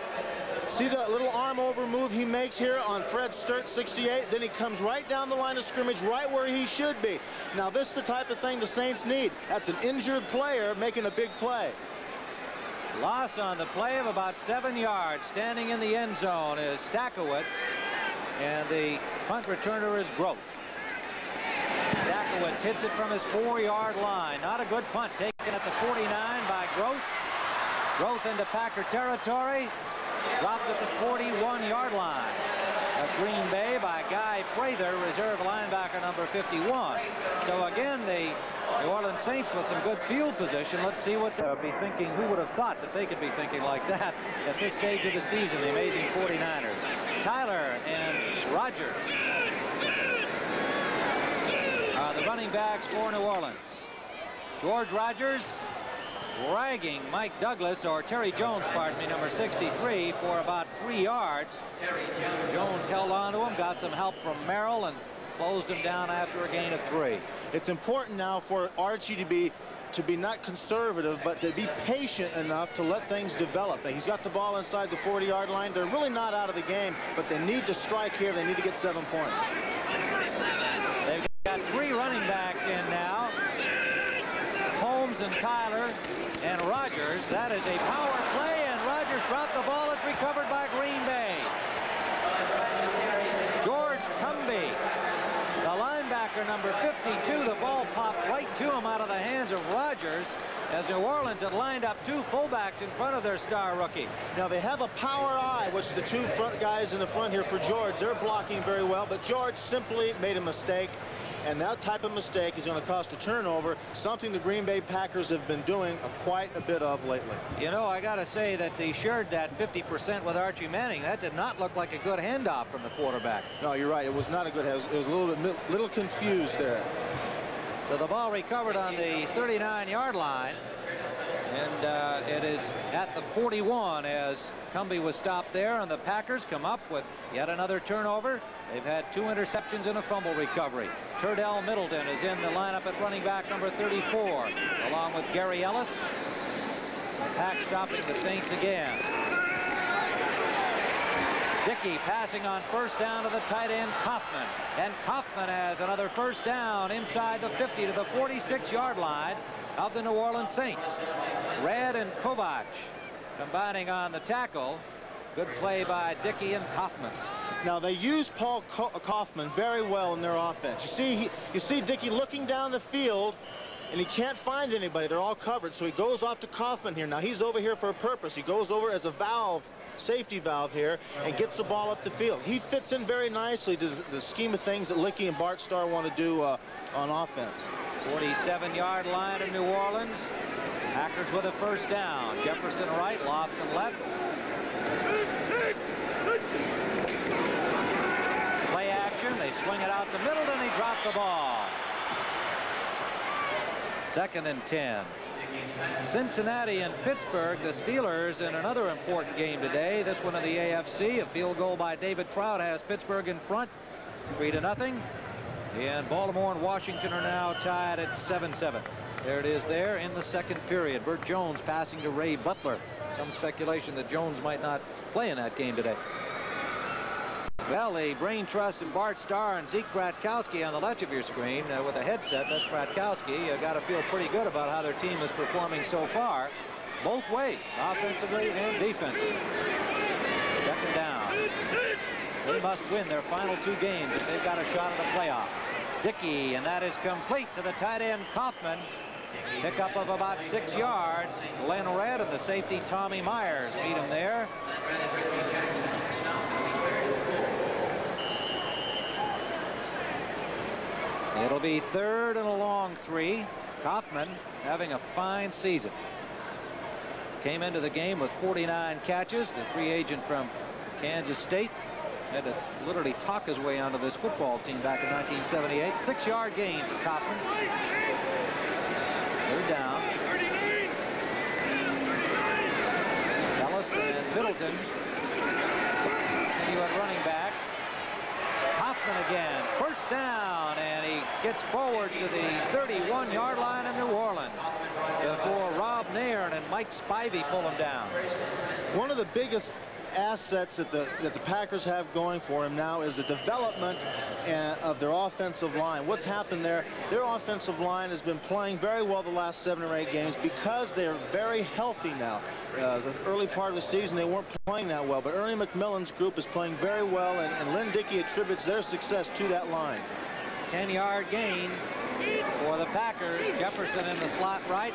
See that little arm over move he makes here on Fred Sturt, 68? Then he comes right down the line of scrimmage, right where he should be. Now, this is the type of thing the Saints need. That's an injured player making a big play. Loss on the play of about seven yards. Standing in the end zone is Stachowicz, and the punt returner is Groth. Stachowicz hits it from his four-yard line. Not a good punt taken at the 49 by Groth. Groth into Packer territory. Dropped at the 41-yard line Green Bay by Guy Prather, reserve linebacker number 51. So again, the New Orleans Saints with some good field position. Let's see what they'll be thinking. Who would have thought that they could be thinking like that at this stage of the season, the amazing 49ers. Tyler and Rogers are the running backs for New Orleans. George Rogers dragging Mike Douglas, or Terry Jones, pardon me, number 63, for about three yards. Jones held on to him, got some help from Merrill, and closed him down after a gain of three. It's important now for Archie to be to be not conservative, but to be patient enough to let things develop. He's got the ball inside the 40-yard line. They're really not out of the game, but they need to strike here. They need to get seven points. Running backs in now. Holmes and Tyler and Rogers. That is a power play, and Rogers dropped the ball. It's recovered by Green Bay. George Cumby, the linebacker number 52. The ball popped right to him out of the hands of Rogers as New Orleans had lined up two fullbacks in front of their star rookie. Now they have a power eye, which is the two front guys in the front here for George. They're blocking very well, but George simply made a mistake. And that type of mistake is going to cost a turnover, something the Green Bay Packers have been doing a, quite a bit of lately. You know, I got to say that they shared that 50% with Archie Manning. That did not look like a good handoff from the quarterback. No, you're right. It was not a good. It was, it was a little bit little confused there. So the ball recovered on the 39-yard line. And uh, it is at the 41 as Cumby was stopped there. And the Packers come up with yet another turnover. They've had two interceptions and a fumble recovery. Terdell Middleton is in the lineup at running back number 34, along with Gerry Ellis. The Pack stopping the Saints again. Dickey passing on first down to the tight end Coffman. And Coffman has another first down inside the 50 to the 46-yard line of the New Orleans Saints. Redd and Kovach combining on the tackle. Good play by Dickey and Coffman. Now they use Paul Coffman very well in their offense. You see, he, you see Dickey looking down the field, and he can't find anybody. They're all covered, so he goes off to Coffman here. Now he's over here for a purpose. He goes over as a valve, safety valve here, and gets the ball up the field. He fits in very nicely to the, the scheme of things that Dickey and Bart Starr want to do uh, on offense. 47-yard line of New Orleans. Packers with a first down. Jefferson right, Lofton left. Play action. Swing it out the middle, and he dropped the ball. Second and 10. Cincinnati and Pittsburgh, the Steelers in another important game today. This one of the AFC. A field goal by David Trout has Pittsburgh in front. Three to nothing. And Baltimore and Washington are now tied at 7-7. There it is there in the second period. Bert Jones passing to Ray Butler. Some speculation that Jones might not play in that game today. Well, the brain trust of Bart Starr and Zeke Bratkowski on the left of your screen uh, with a headset. That's Bratkowski. Got to feel pretty good about how their team is performing so far, both ways, offensively and defensively. Second down. They must win their final two games if they've got a shot at a playoff. Dickey, and that is complete to the tight end Coffman. Pickup of about six yards. Glen Redd and the safety Tommy Myers meet him there. It'll be third and a long three. Coffman having a fine season. Came into the game with 49 catches. The free agent from Kansas State had to literally talk his way onto this football team back in 1978. Six-yard gain for Coffman. Third down. Ellis and Middleton continue at running back. Coffman again, first down, and gets forward to the 31-yard line of New Orleans before Rob Nairne and Mike Spivey pull him down. One of the biggest assets that the that the Packers have going for him now is the development uh, of their offensive line. What's happened there? Their offensive line has been playing very well the last seven or eight games because they're very healthy now. Uh, the early part of the season they weren't playing that well, but Ernie McMillan's group is playing very well, and, and Lynn Dickey attributes their success to that line. 10-yard gain for the Packers. Jefferson in the slot right.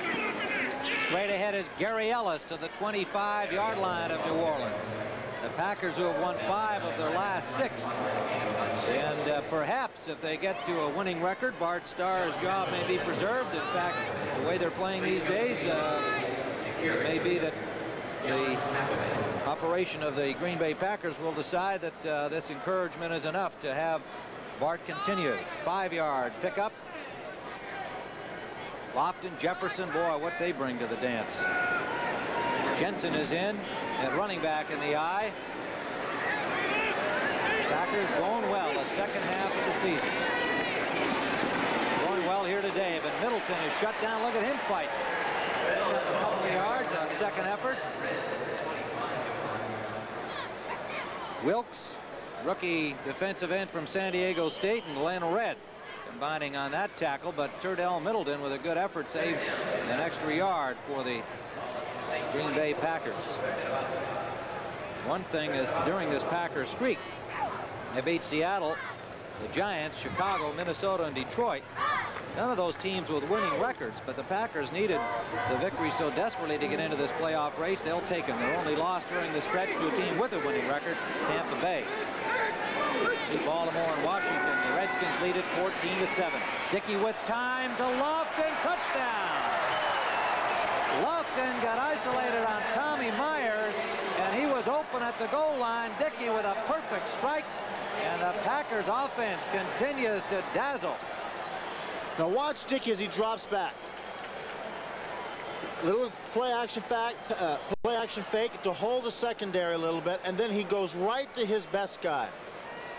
Straight ahead is Gerry Ellis to the 25-yard line of New Orleans. The Packers who have won five of their last six. And uh, perhaps if they get to a winning record, Bart Starr's job may be preserved. In fact, the way they're playing these days, uh, it may be that the operation of the Green Bay Packers will decide that uh, this encouragement is enough to have Bart continue. Five-yard pickup Lofton, Jefferson, boy, what they bring to the dance. Jensen is in at running back in the eye. Packers going well the second half of the season. Going well here today, but Middleton is shut down. Look at him fight. A couple of yards on second effort. Wilkes, rookie defensive end from San Diego State, and Glen Redd combining on that tackle, but Terdell Middleton with a good effort saved an extra yard for the Green Bay Packers. One thing is during this Packers streak, they beat Seattle, the Giants, Chicago, Minnesota, and Detroit. None of those teams with winning records, but the Packers needed the victory so desperately to get into this playoff race, they'll take them. Their only loss during the stretch to a team with a winning record, Tampa Bay. Baltimore and Washington. The Redskins lead it 14 to 7. Dickey with time to Lofton. Touchdown. Lofton got isolated on Tommy Myers, and he was open at the goal line. Dickey with a perfect strike, and the Packers offense continues to dazzle. Now watch Dickey as he drops back. Little play action fact, uh, play action fake to hold the secondary a little bit, and then he goes right to his best guy.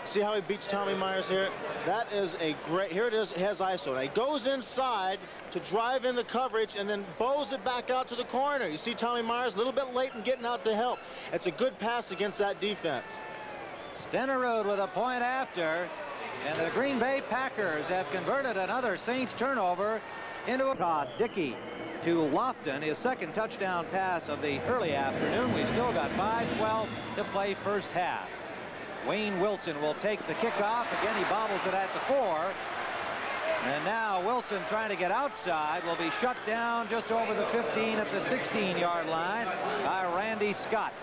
See how he beats Tommy Myers here? That is a great, here it is, it has ISO. Now he goes inside to drive in the coverage and then bows it back out to the corner. You see Tommy Myers a little bit late in getting out to help. It's a good pass against that defense. Stenerud with a point after. And the Green Bay Packers have converted another Saints turnover into a toss. Dickey to Lofton, his second touchdown pass of the early afternoon. We've still got 5-12 to play first half. Wayne Wilson will take the kickoff. Again, he bobbles it at the four. And now Wilson trying to get outside will be shut down just over the 15 at the 16-yard line by Randy Scott.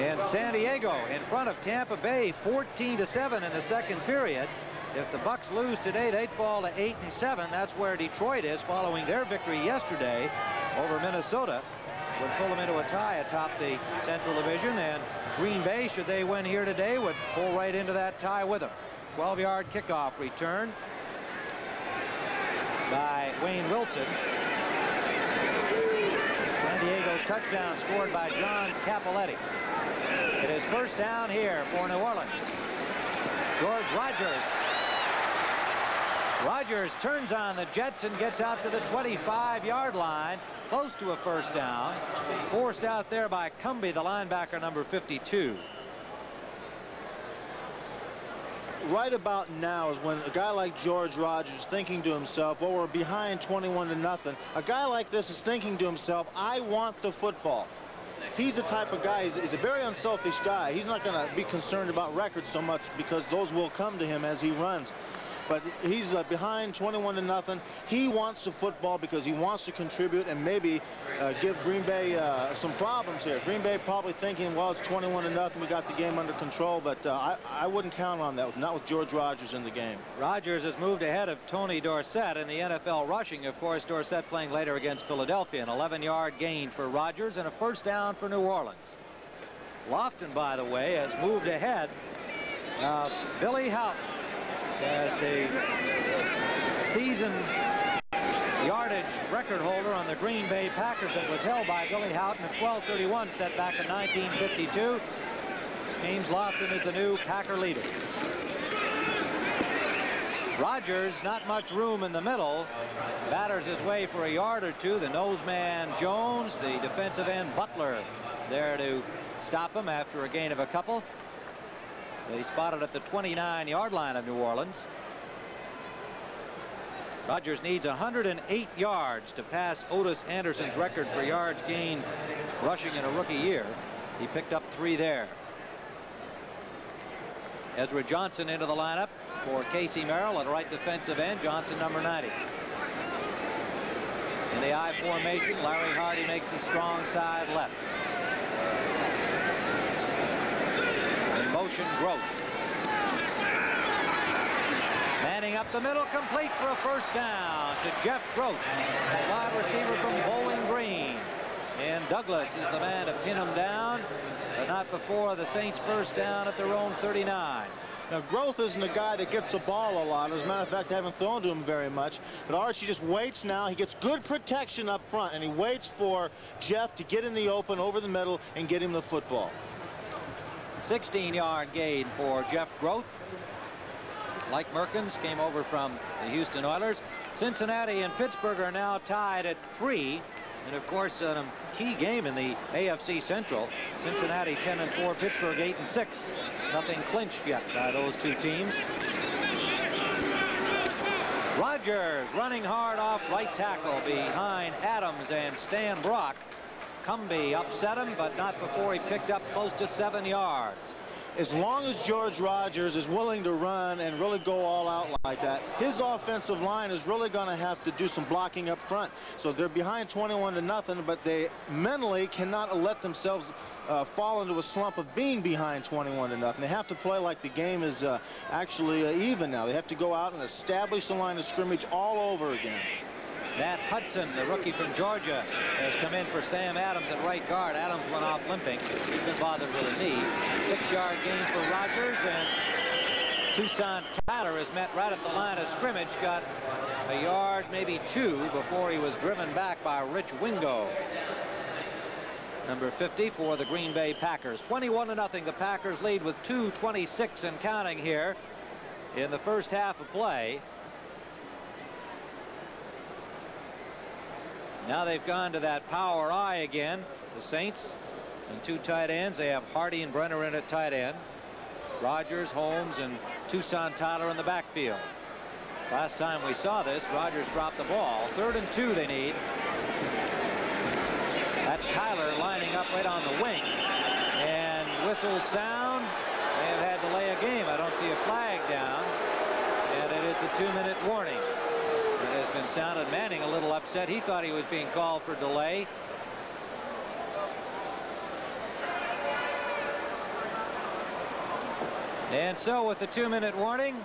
And San Diego in front of Tampa Bay 14 to 7 in the second period. If the Bucks lose today, they'd fall to 8 and 7. That's where Detroit is following their victory yesterday over Minnesota would pull them into a tie atop the Central Division. And Green Bay, should they win here today, would pull right into that tie with them. 12-yard kickoff return by Wayne Wilson. San Diego's touchdown scored by John Cappelletti. It is first down here for New Orleans. George Rogers Rogers turns on the Jets and gets out to the 25-yard line, close to a first down. Forced out there by Cumby, the linebacker, number 52. Right about now is when a guy like George Rogers thinking to himself, well, we're behind 21 to nothing. A guy like this is thinking to himself, I want the football. He's the type of guy, he's, he's a very unselfish guy. He's not going to be concerned about records so much because those will come to him as he runs but he's uh, behind 21 to nothing. He wants the football because he wants to contribute and maybe uh, give Green Bay uh, some problems here. Green Bay probably thinking, well, it's 21 to nothing. We got the game under control, but uh, I, I wouldn't count on that. Not with George Rogers in the game. Rogers has moved ahead of Tony Dorsett in the NFL rushing. Of course, Dorsett playing later against Philadelphia. An 11-yard gain for Rogers and a first down for New Orleans. Lofton, by the way, has moved ahead. Billy Howton as the season yardage record holder on the Green Bay Packers that was held by Billy Howton at 12:31 set back in 1952. James Lofton is the new Packer leader. Rogers, not much room in the middle. Batters his way for a yard or two. The nose man Jones, the defensive end Butler there to stop him after a gain of a couple. They spotted at the 29 yard line of New Orleans. Rogers needs 108 yards to pass Ottis Anderson's record for yards gained rushing in a rookie year. He picked up three there. Ezra Johnson into the lineup for Casey Merrill at right defensive end. Johnson number 90. In the I formation, Larry Hardy makes the strong side left. Motion, Groth. Manning up the middle, complete for a first down to Jeff Groth, wide receiver from Bowling Green. And Douglas is the man to pin him down, but not before the Saints first down at their own 39. Now, Groth isn't a guy that gets the ball a lot. As a matter of fact, I haven't thrown to him very much. But Archie just waits now. He gets good protection up front, and he waits for Jeff to get in the open over the middle and get him the football. 16-yard gain for Jeff Groth. Like Merkens came over from the Houston Oilers. Cincinnati and Pittsburgh are now tied at three. And of course, a key game in the AFC Central. Cincinnati 10 and 4, Pittsburgh 8 and 6. Nothing clinched yet by those two teams. Rogers running hard off right tackle behind Adams and Stan Brock. Cumby upset him, but not before he picked up close to seven yards as long as George Rogers is willing to run and really go all out like that, his offensive line is really going to have to do some blocking up front. So they're behind 21 to nothing, but they mentally cannot let themselves uh, fall into a slump of being behind 21 to nothing. They have to play like the game is uh, actually uh, even now. They have to go out and establish the line of scrimmage all over again. Matt Hudson, the rookie from Georgia, has come in for Sam Adams at right guard. Adams went off limping. He's been bothered with a knee. Six-yard gain for Rogers, and Toussaint Tyler is met right at the line of scrimmage. Got a yard, maybe two, before he was driven back by Rich Wingo. Number 50 for the Green Bay Packers. 21 to nothing. The Packers lead with 2.26 and counting here in the first half of play. Now they've gone to that power eye again. The Saints and two tight ends. They have Hardy and Brenner in at tight end. Rogers, Holmes, and Toussaint Tyler in the backfield. Last time we saw this, Rogers dropped the ball. Third and two they need. That's Tyler lining up right on the wing. And whistles sound. They have had to lay a game. I don't see a flag down. And it is the two-minute warning been sounded. Manning a little upset. He thought he was being called for delay. And so with the two-minute warning,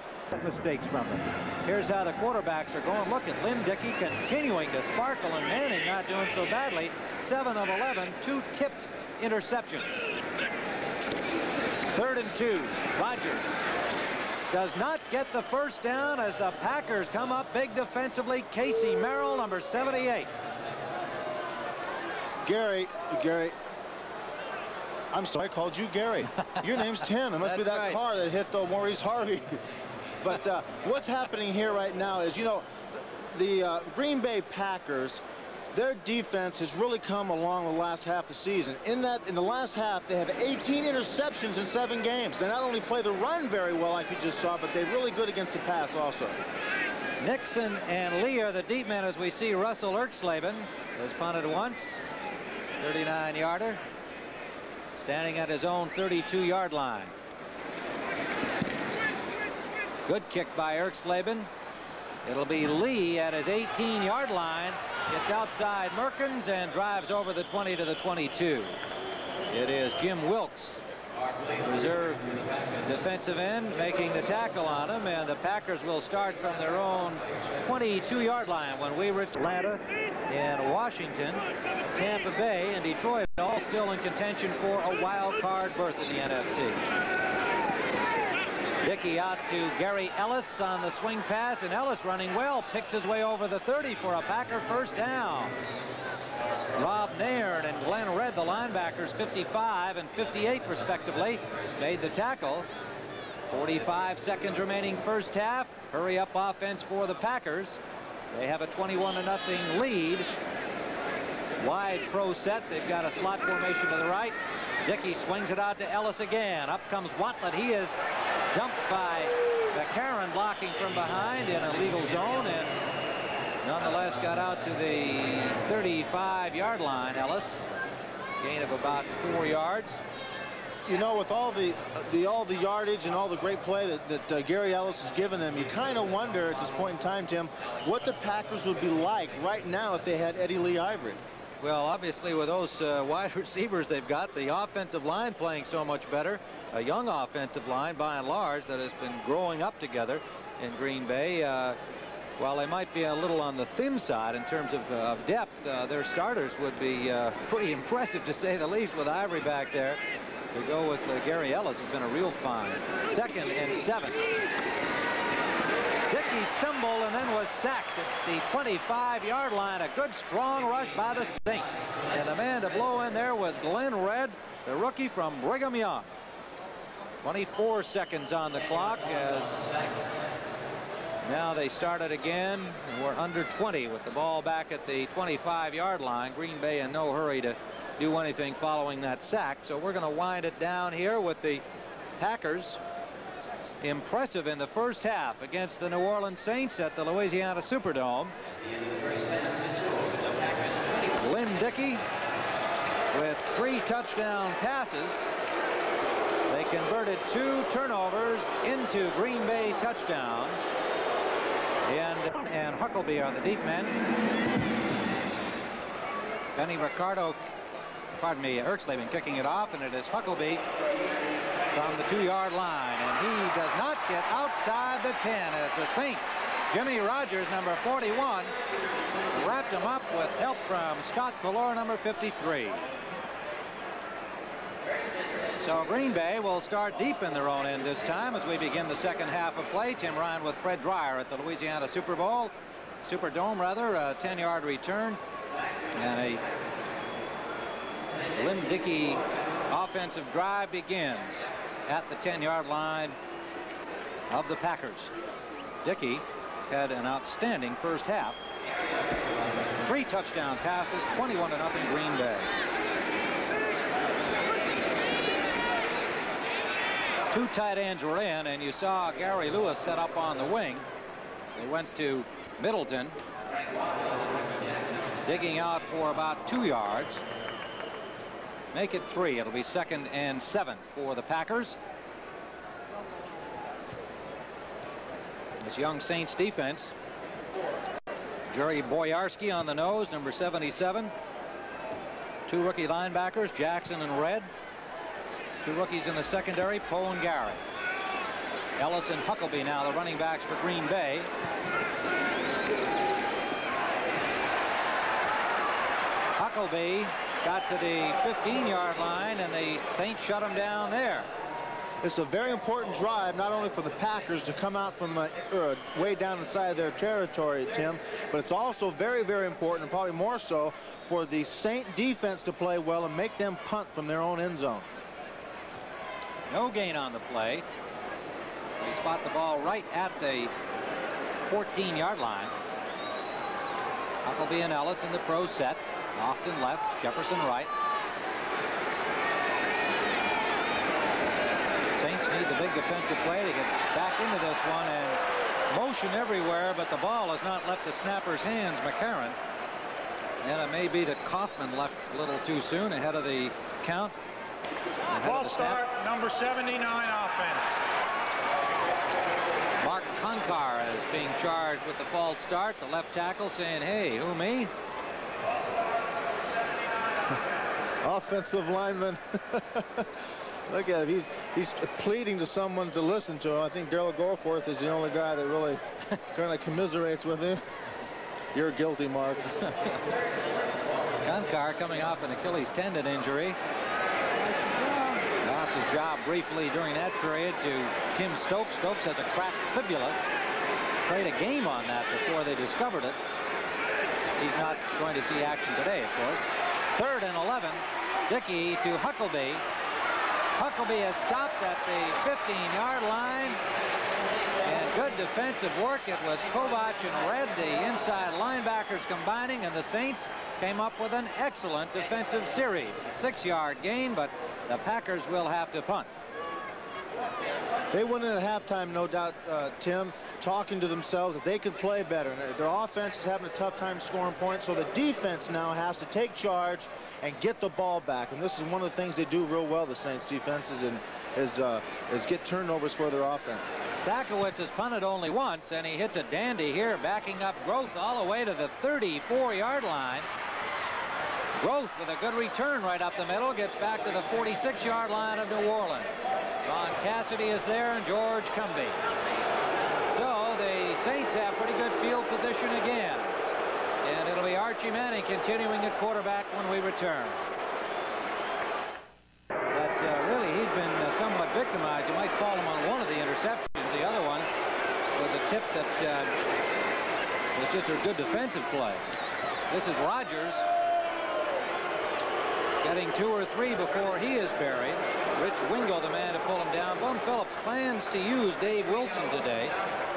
mistakes from them. Here's how the quarterbacks are going. Look at Lynn Dickey continuing to sparkle and Manning not doing so badly. 7 of 11, two tipped interceptions. Third and two, Rogers does not get the first down as the Packers come up big defensively. Casey Merrill, number 78. Gary, Gary, I'm sorry, I called you Gary. Your name's Tim. It must be that right. car that hit the Maurice Harvey. but uh, what's happening here right now is, you know, the uh, Green Bay Packers their defense has really come along the last half of the season. In that, in the last half, they have 18 interceptions in seven games. They not only play the run very well, like you just saw, but they're really good against the pass also. Nixon and Lee are the deep men as we see Russell Erxleben has punted once. 39-yarder. Standing at his own 32-yard line. Good kick by Erxleben. It'll be Lee at his 18-yard line. Gets outside Merkens and drives over the 20 to the 22. It is Jim Wilkes, reserve defensive end, making the tackle on him, and the Packers will start from their own 22-yard line when we reach Atlanta and Washington, Tampa Bay, and Detroit all still in contention for a wild card berth in the NFC. Dickey out to Gary Ellis on the swing pass, and Ellis running well, picks his way over the 30 for a Packer first down. Rob Nairne and Glen Redd, the linebackers, 55 and 58 respectively, made the tackle. 45 seconds remaining first half. Hurry up offense for the Packers. They have a 21 to nothing lead. Wide pro set. They've got a slot formation to the right. Dickey swings it out to Ellis again. Up comes Wattelet. He is dumped by Karen blocking from behind in a legal zone and nonetheless got out to the 35 yard line Ellis. Gain of about four yards. You know, with all the the all the yardage and all the great play that, that uh, Gerry Ellis has given them, you kind of wonder at this point in time, Tim, what the Packers would be like right now if they had Eddie Lee Ivery. Well, obviously, with those uh, wide receivers they've got, the offensive line playing so much better, a young offensive line by and large that has been growing up together in Green Bay. Uh, while they might be a little on the thin side in terms of, uh, depth, uh, their starters would be uh, pretty impressive to say the least with Ivery back there to go with uh, Gerry Ellis has been a real find. Second and seven. Dickey stumbled and then was sacked at the 25-yard line. A good, strong rush by the Saints. And the man to blow in there was Glen Redd, the rookie from Brigham Young. 24 seconds on the clock as now they started again. We're under 20 with the ball back at the 25-yard line. Green Bay in no hurry to do anything following that sack. So we're going to wind it down here with the Packers impressive in the first half against the New Orleans Saints at the Louisiana Superdome. Lynn Dickey with three touchdown passes. They converted two turnovers into Green Bay touchdowns. And, and Huckleby are the deep men. Benny Ricardo pardon me, Erxleben kicking it off, and it is Huckleby from the two-yard line, and he does not get outside the 10 as the Saints. Jimmy Rogers, number 41, wrapped him up with help from Scott Valor, number 53. So Green Bay will start deep in their own end this time as we begin the second half of play. Tim Ryan with Fred Dryer at the Louisiana Super Bowl. Superdome, rather, a 10-yard return and a Lynn Dickey offensive drive begins at the 10-yard line of the Packers. Dickey had an outstanding first half. Three touchdown passes, 21 to nothing Green Bay. Two tight ends were in, and you saw Gerry Ellis set up on the wing. They went to Middleton, digging out for about two yards make it three. It'll be second and seven for the Packers. This young Saints defense. Jerry Boyarsky on the nose, number 77. Two rookie linebackers, Jackson and Redd. Two rookies in the secondary, Poe and Gary. Ellis and Huckleby now the running backs for Green Bay. Huckleby got to the 15-yard line, and the Saints shut him down there. It's a very important drive, not only for the Packers to come out from uh, uh, way down inside their territory, Tim, but it's also very, very important, and probably more so, for the Saint defense to play well and make them punt from their own end zone. No gain on the play. They spot the ball right at the 14-yard line. Huckleby and Ellis in the pro set. Lofton left, Jefferson right. Saints need the big defensive play to get back into this one and motion everywhere, but the ball has not left the snapper's hands, McCarren. And it may be that Coffman left a little too soon ahead of the count. Ball start, number 79 offense. Mark Koncar is being charged with the false start. The left tackle saying, hey, who, me? offensive lineman. Look at him. He's he's pleading to someone to listen to him. I think Daryl Gofourth is the only guy that really kind of commiserates with him. You're guilty, Mark. Koncar coming off an Achilles tendon injury. His job briefly during that period to Tim Stokes. Stokes has a cracked fibula. Played a game on that before they discovered it. He's not going to see action today, of course. Third and 11. Dickey to Huckleby. Huckleby has stopped at the 15-yard line. And good defensive work. It was Kovach and Redd, the inside linebackers combining, and the Saints came up with an excellent defensive series. Six-yard gain, but the Packers will have to punt. They went in at halftime, no doubt, uh, Tim, talking to themselves that they could play better. And their offense is having a tough time scoring points, so the defense now has to take charge and get the ball back. And this is one of the things they do real well, the Saints defenses, and is, uh, is get turnovers for their offense. Stachowicz has punted only once, and he hits a dandy here, backing up Groth all the way to the 34-yard line. Groth with a good return right up the middle, gets back to the 46-yard line of New Orleans. Ron Cassidy is there, and George Cumby. So the Saints have pretty good field position again. And it'll be Archie Manning continuing at quarterback when we return. But uh, really, he's been uh, somewhat victimized. You might call him on one of the interceptions. The other one was a tip that uh, was just a good defensive play. This is Rogers getting two or three before he is buried. Rich Wingo, the man to pull him down. Bum Phillips plans to use Dave Wilson today,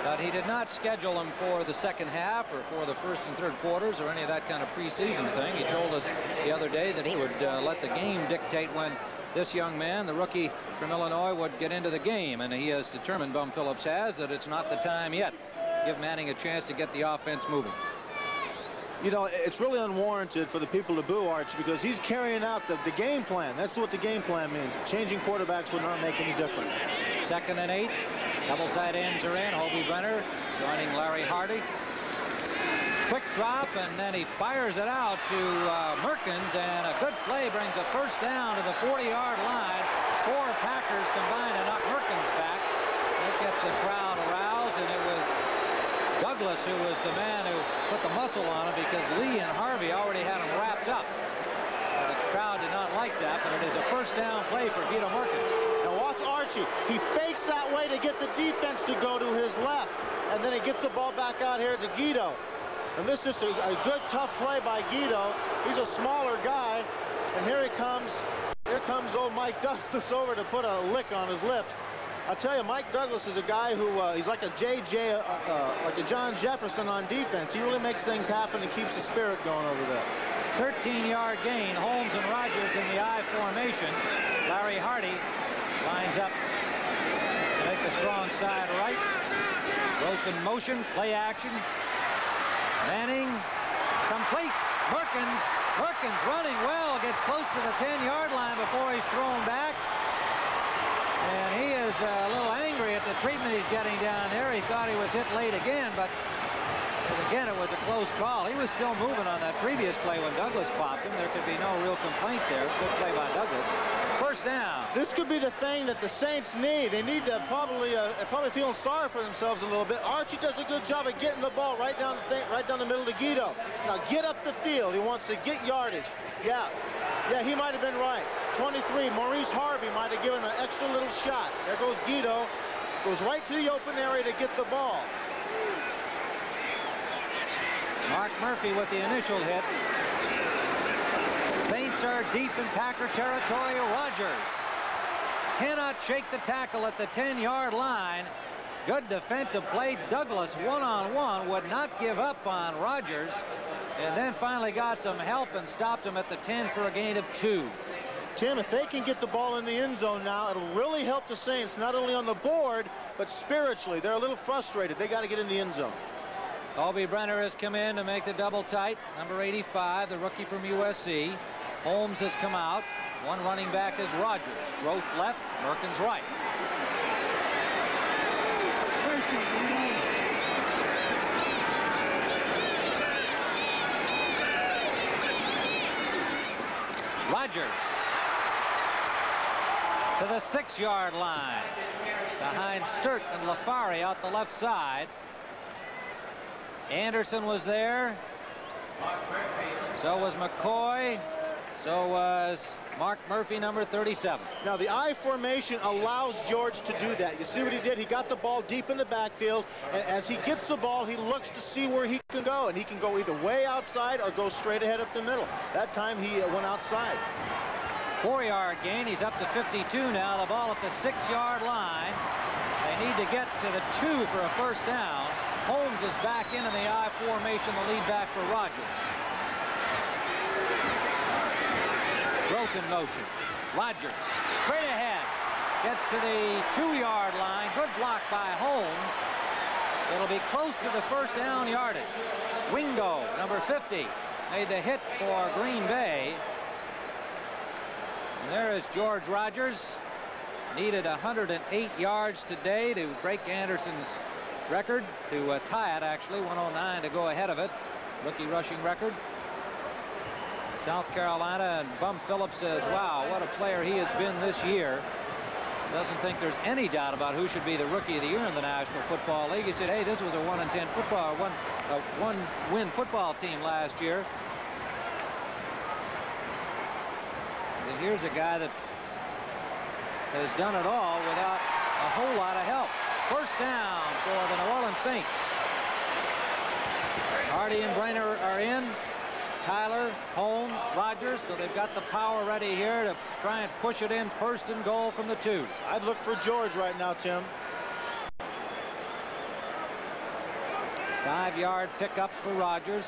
but he did not schedule him for the second half or for the first and third quarters or any of that kind of preseason thing. He told us the other day that he would uh, let the game dictate when this young man, the rookie from Illinois, would get into the game, and he has determined, Bum Phillips has, that it's not the time yet. Give Manning a chance to get the offense moving you know, it's really unwarranted for the people to boo Arch because he's carrying out the, the game plan. That's what the game plan means. Changing quarterbacks would not make any difference. Second and eight. Double tight ends are in. Hoby Brenner joining Larry Hardy. Quick drop, and then he fires it out to uh, Merkens, and a good play brings a first down to the 40-yard line. Four Packers combine to knock Merkens back. That gets the crowd aroused, and it was Douglas who was the man who put the muscle on him because Lee and Harvey already had him wrapped up. The crowd did not like that, but it is a first down play for Guido Merkens. Now watch Archie. He fakes that way to get the defense to go to his left, and then he gets the ball back out here to Guido. And this is a, a good, tough play by Guido. He's a smaller guy, and here he comes. Here comes old Mike Douglas over to put a lick on his lips. I'll tell you, Mike Douglas is a guy who, uh, he's like a J.J., uh, uh, like a John Jefferson on defense. He really makes things happen and keeps the spirit going over there. 13-yard gain. Holmes and Rogers in the I formation. Larry Hardy lines up to make the strong side right. Groth in motion, play action. Manning, complete. Merkens, Merkens running well, gets close to the 10-yard line before he's thrown back. And he is uh, a little angry at the treatment he's getting down there. He thought he was hit late again, but again, it was a close call. He was still moving on that previous play when Douglas popped him. There could be no real complaint there. Good play by Douglas. First down. This could be the thing that the Saints need. They need to probably uh, probably feeling sorry for themselves a little bit. Archie does a good job of getting the ball right down the thing, right down the middle to Guido. Now get up the field. He wants to get yardage. Yeah, yeah, he might have been right. 23, Maurice Harvey might have given an extra little shot. There goes Guido. Goes right to the open area to get the ball. Mark Murphy with the initial hit. Saints are deep in Packer territory. Rogers cannot shake the tackle at the 10-yard line. Good defensive play. Douglas one-on-one -on -one, would not give up on Rogers. and then finally got some help and stopped him at the 10 for a gain of two. Tim, if they can get the ball in the end zone now, it'll really help the Saints, not only on the board, but spiritually. They're a little frustrated. They got to get in the end zone. Hoby Brenner has come in to make the double tight. Number 85, the rookie from USC. Holmes has come out. One running back is Rogers. Groth left, Merkens right. Rogers to the six-yard line behind Sturt and Lafary out the left side. Anderson was there. So was McCoy. So was Mark Murphy, number 37. Now, the I formation allows George to do that. You see what he did? He got the ball deep in the backfield, and as he gets the ball, he looks to see where he can go, and he can go either way outside or go straight ahead up the middle. That time, he uh, went outside. Four-yard gain. He's up to 52 now. The ball at the six-yard line. They need to get to the two for a first down. Holmes is back in in the I formation, the lead back for Rogers. In motion. Rogers straight ahead. Gets to the two-yard line. Good block by Holmes. It'll be close to the first down yardage. Wingo, number 50, made the hit for Green Bay. And there is George Rogers. Needed 108 yards today to break Anderson's record, to uh, tie it actually, 109 to go ahead of it. Rookie rushing record. South Carolina and Bum Phillips says, wow, what a player he has been this year. Doesn't think there's any doubt about who should be the rookie of the year in the National Football League. He said, hey, this was a 1 in 10 football, one, a one win football team last year. And here's a guy that has done it all without a whole lot of help. First down for the New Orleans Saints. Hardy and Brenner are in. Tyler, Holmes, Rogers, so they've got the power ready here to try and push it in first and goal from the two. I'd look for George right now, Tim. Five-yard pickup for Rogers.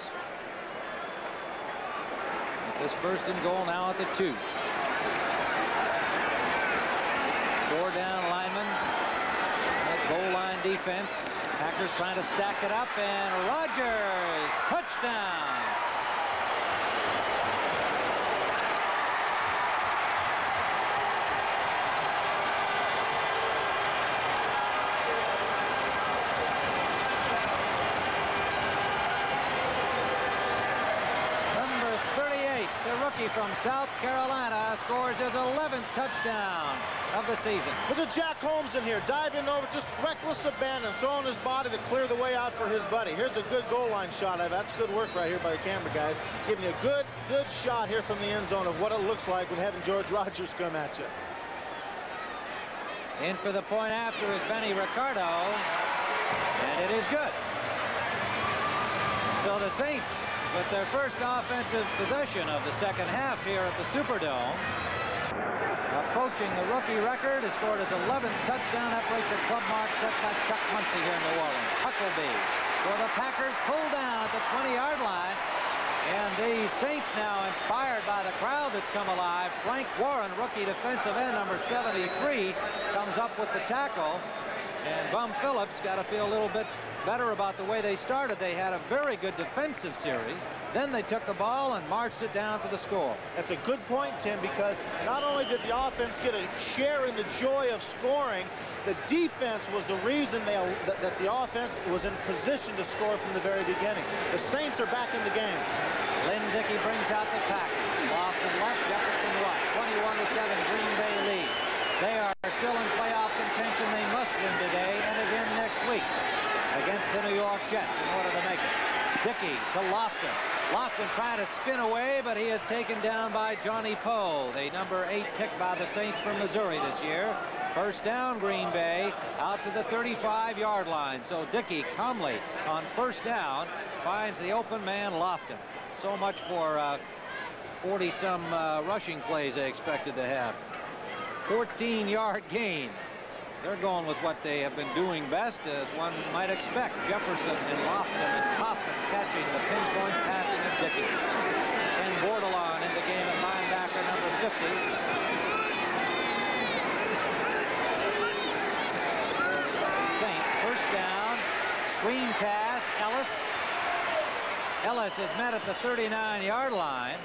This first and goal now at the two. Four down linemen. Goal line defense. Packers trying to stack it up, and Rogers, touchdown. Number 38, the rookie from South Carolina, scores his 11th touchdown of the season. Look at Jack Holmes in here, diving over, just reckless abandon, throwing his body to clear the way out for his buddy. Here's a good goal line shot. That's good work right here by the camera guys. Giving you a good, good shot here from the end zone of what it looks like when having George Rogers come at you. In for the point after is Benny Ricardo, and it is good. So the Saints, with their first offensive possession of the second half here at the Superdome, approaching the rookie record, has scored his 11th touchdown. That breaks a club mark set by Chuck Muncie here in New Orleans. Huckleby for the Packers, pulled down at the 20-yard line. And the Saints now inspired by the crowd that's come alive. Frank Warren, rookie defensive end, number 73, comes up with the tackle. And Bum Phillips got to feel a little bit better about the way they started. They had a very good defensive series. Then they took the ball and marched it down for the score. That's a good point, Tim, because not only did the offense get a share in the joy of scoring, the defense was the reason they, that, that the offense was in position to score from the very beginning. The Saints are back in the game. Lynn Dickey brings out the Packers. Lofton left, Jefferson right. 21 to 7, Green Bay lead. They are still in playoff contention. They must win today and again next week against the New York Jets in order to make it. Dickey to Lofton. Lofton trying to spin away, but he is taken down by Johnny Poe, the number eight pick by the Saints from Missouri this year. First down, Green Bay, out to the 35-yard line. So Dickey calmly on first down finds the open man, Lofton. So much for 40-some uh, uh, rushing plays they expected to have. 14-yard gain. They're going with what they have been doing best, as one might expect. Jefferson and Lofton and Coffman catching the pinpoint passing of Dickey. And Bordelon in the game at linebacker number 50. Saints first down, screen pass, Ellis. Ellis is met at the 39-yard line.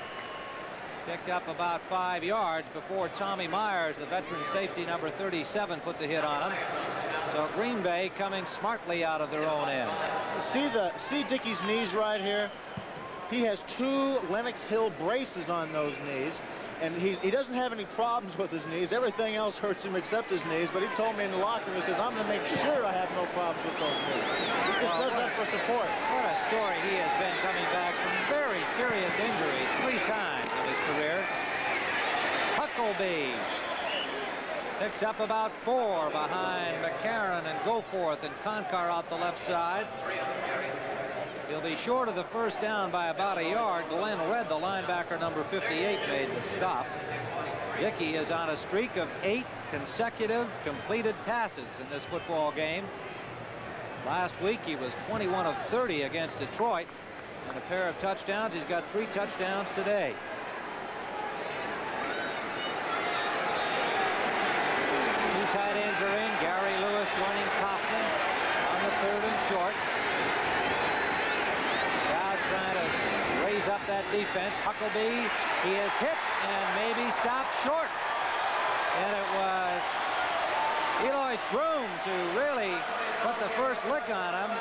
Picked up about five yards before Tommy Myers, the veteran safety number 37, put the hit on him. So Green Bay coming smartly out of their own end. See the see Dickey's knees right here. He has two Lenox Hill braces on those knees. And he, he doesn't have any problems with his knees. Everything else hurts him except his knees. But he told me in the locker room, he says, I'm going to make sure I have no problems with those knees. He just well, does that for support. What a story he has been coming back from very serious injuries three times Huckleby picks up about four behind McCarren and Gofourth and Koncar out the left side. He'll be short of the first down by about a yard. Glen Redd, the linebacker number 58, made the stop. Dickey is on a streak of eight consecutive completed passes in this football game. Last week he was 21 of 30 against Detroit and a pair of touchdowns. He's got three touchdowns today. Two tight ends are in. Gary Lewis joining Coffman on the third and short. Crowd trying to raise up that defense. Huckleby, he is hit and maybe stopped short. And it was Elois Grooms who really put the first lick on him.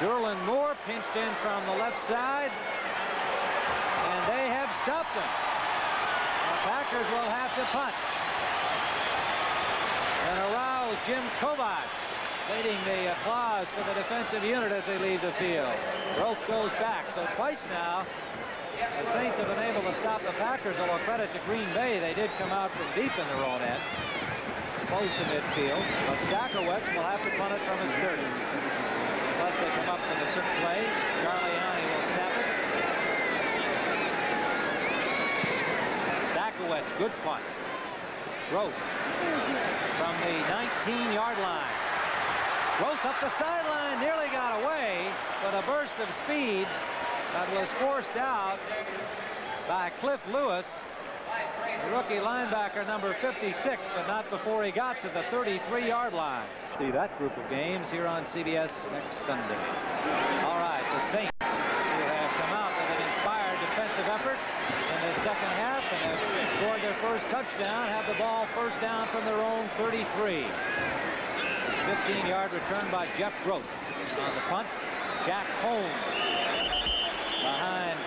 Derland Moore pinched in from the left side. And they have stopped him. The Packers will have to punt. And arouse Jim Kovach, leading the applause for the defensive unit as they leave the field. Groth goes back. So twice now, the Saints have been able to stop the Packers, although credit to Green Bay, they did come out from deep in their own end, close to midfield. But Stachowicz will have to punt it from his 30. Plus they come up with a trick play. Hownie will snap it. Stachowicz, good punt. Groth from the 19-yard line. Groth up the sideline, nearly got away, but a burst of speed that was forced out by Cliff Lewis, the rookie linebacker number 56, but not before he got to the 33-yard line. See that group of games here on CBS next Sunday. All right, the Saints who have come out with an inspired defensive effort in the second half and have scored their first touchdown, have the ball first down from their own 33. 15-yard return by Jeff Groth on the punt. Jack Holmes behind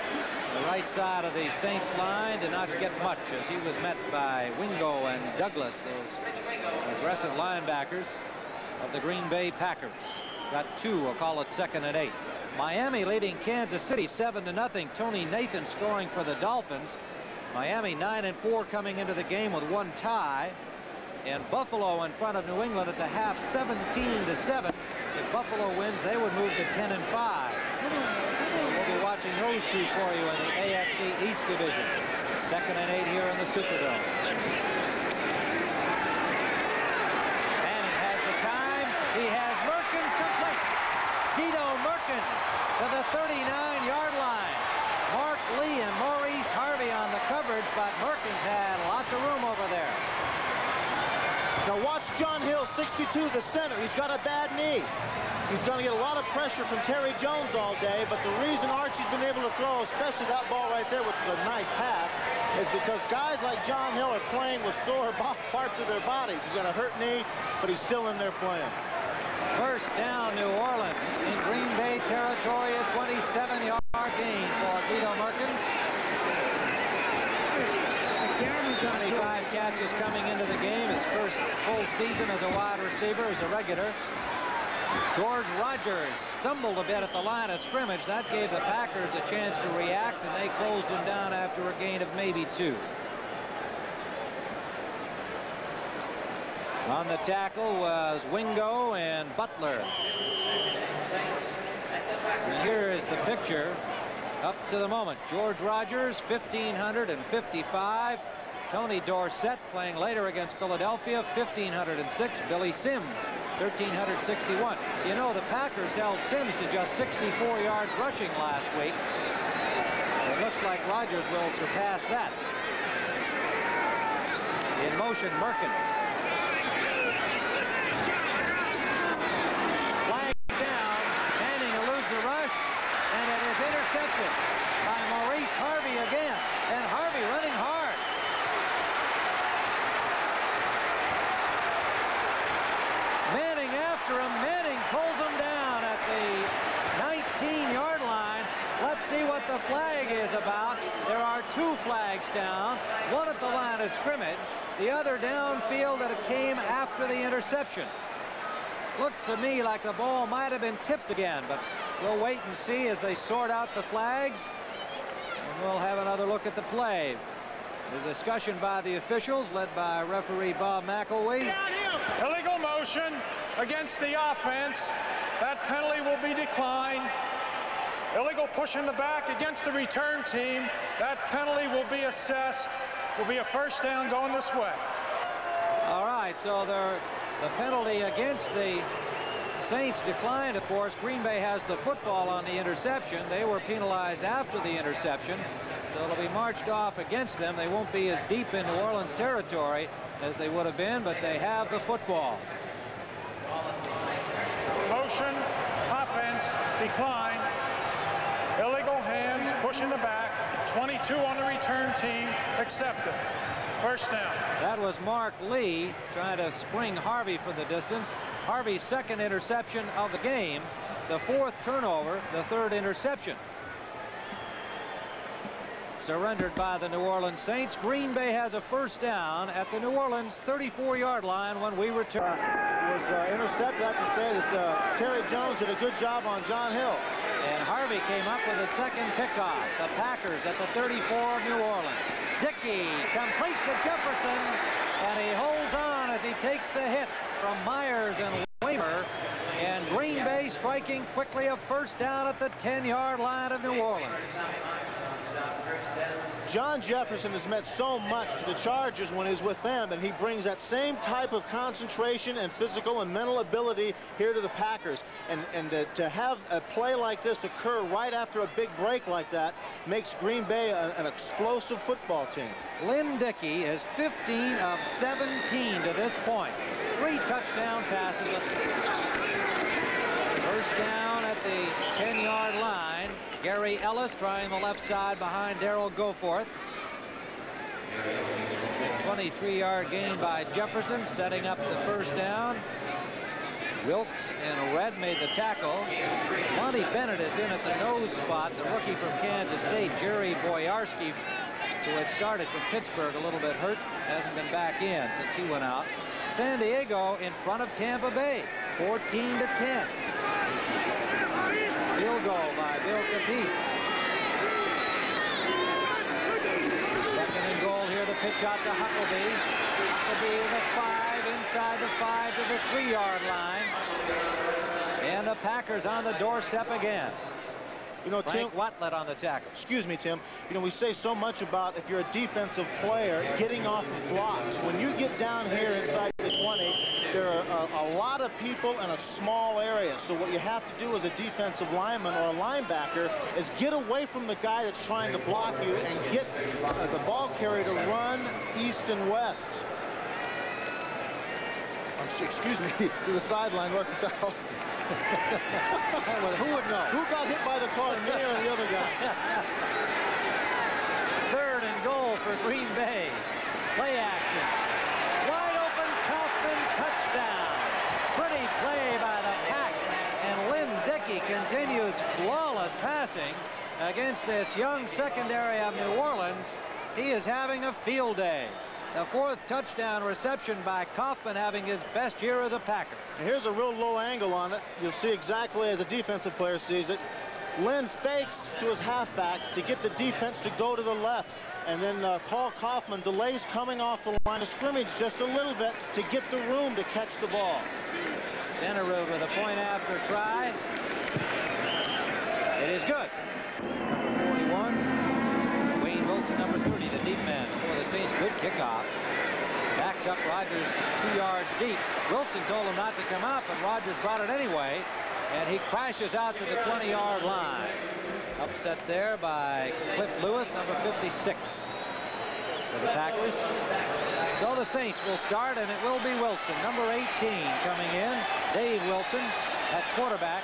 the right side of the Saints line did not get much as he was met by Wingo and Douglas, those aggressive linebackers of the Green Bay Packers. Got two, we'll call it second and eight. Miami leading Kansas City seven to nothing. Tony Nathan scoring for the Dolphins. Miami nine and four coming into the game with one tie. And Buffalo in front of New England at the half 17 to 7. If Buffalo wins, they would move to 10 and 5. So we'll be watching those two for you in the AFC East Division. Second and eight here in the Superdome. Manning has the time. He has Merkens complete. Guido Merkens to the 39-yard line. Mark Lee and Maurice Harvey on the coverage, but Merkens had lots of room over there. Now watch John Hill, 62, the center. He's got a bad knee. He's going to get a lot of pressure from Terry Jones all day, but the reason Archie's been able to throw, especially that ball right there, which is a nice pass, is because guys like John Hill are playing with sore parts of their bodies. He's got a hurt knee, but he's still in there playing. First down, New Orleans in Green Bay territory, a 27-yard gain for Guido Merkens. 25 catches coming into the game. His first full season as a wide receiver, as a regular. George Rogers stumbled a bit at the line of scrimmage. That gave the Packers a chance to react, and they closed him down after a gain of maybe two. On the tackle was Wingo and Butler. Here is the picture up to the moment. George Rogers, 1,555. Tony Dorsett playing later against Philadelphia, 1,506. Billy Sims, 1,361. You know, the Packers held Sims to just 64 yards rushing last week. It looks like Rogers will surpass that. In motion, Merkens. Flag down. Manning eludes the rush, and it is intercepted by Maurice Harvey again. And Harvey running hard. Manning after him. Manning pulls him down at the 19-yard line. Let's see what the flag is about. There are two flags down, one at the line of scrimmage, the other downfield that came after the interception. Looked to me like the ball might have been tipped again, but we'll wait and see as they sort out the flags. And we'll have another look at the play. The discussion by the officials, led by referee Bob McElwee. Illegal motion against the offense. That penalty will be declined. Illegal push in the back against the return team. That penalty will be assessed. Will be a first down going this way. All right, so the penalty against the Saints declined, of course. Green Bay has the football on the interception. They were penalized after the interception, so it'll be marched off against them. They won't be as deep in New Orleans territory as they would have been, but they have the football. Motion, offense, decline. Illegal hands, push in the back. 22 on the return team, accepted. First down. That was Mark Lee trying to spring Harvey for the distance. Harvey's second interception of the game, the fourth turnover, the third interception. Surrendered by the New Orleans Saints. Green Bay has a first down at the New Orleans 34-yard line when we return. Uh, was uh, intercepted. I have to say that uh, Terry Jones did a good job on John Hill. And Harvey came up with a second pickoff. The Packers at the 34 of New Orleans. Dickey complete to Jefferson, and he holds on as he takes the hit from Myers and Waymer. And Green Bay striking quickly a first down at the 10-yard line of New Orleans. John Jefferson has meant so much to the Chargers when he's with them, and he brings that same type of concentration and physical and mental ability here to the Packers. And, and to, to have a play like this occur right after a big break like that makes Green Bay a, an explosive football team. Lynn Dickey is 15 of 17 to this point. Three touchdown passes. First down at the 10-yard line. Gerry Ellis trying the left side behind Darrell Gofourth. 23-yard gain by Jefferson, setting up the first down. Wilkes and Redd made the tackle. Monte Bennett is in at the nose spot. The rookie from Kansas State, Jerry Boyarsky, who had started from Pittsburgh a little bit hurt, hasn't been back in since he went out. San Diego in front of Tampa Bay, 14 to 10. Field goal by Bill Capece. Second and goal here, the pitch out to Huckleby. Huckleby the five, inside the five to the three-yard line. And the Packers on the doorstep again. You know, Frank Tim, Wattelet on the tackle. excuse me, Tim. You know, we say so much about if you're a defensive player getting off of blocks. When you get down here inside the 20, there are a, a lot of people in a small area. So what you have to do as a defensive lineman or a linebacker is get away from the guy that's trying to block you and get uh, the ball carrier to run east and west. Um, excuse me, to the sideline, Arkansas. well, who would know? Who got hit by the car, me or the other guy? Third and goal for Green Bay. Play action. Wide open, Coffman, touchdown. Pretty play by the Pack. And Lynn continues flawless passing against this young secondary of New Orleans. He is having a field day. The fourth touchdown reception by Coffman having his best year as a Packer. And here's a real low angle on it. You'll see exactly as a defensive player sees it. Lynn fakes to his halfback to get the defense to go to the left. And then uh, Paul Coffman delays coming off the line of scrimmage just a little bit to get the room to catch the ball. Stenerud with a point after try. It is good. Number 41. Wayne Wilson, number 30, the deep man for the Saints. Good kickoff. Backs up Rogers two yards deep. Wilson told him not to come out, but Rogers brought it anyway. And he crashes out to the 20-yard line. Upset there by Cliff Lewis, number 56 for the Packers. So the Saints will start, and it will be Wilson, number 18, coming in. Dave Wilson at quarterback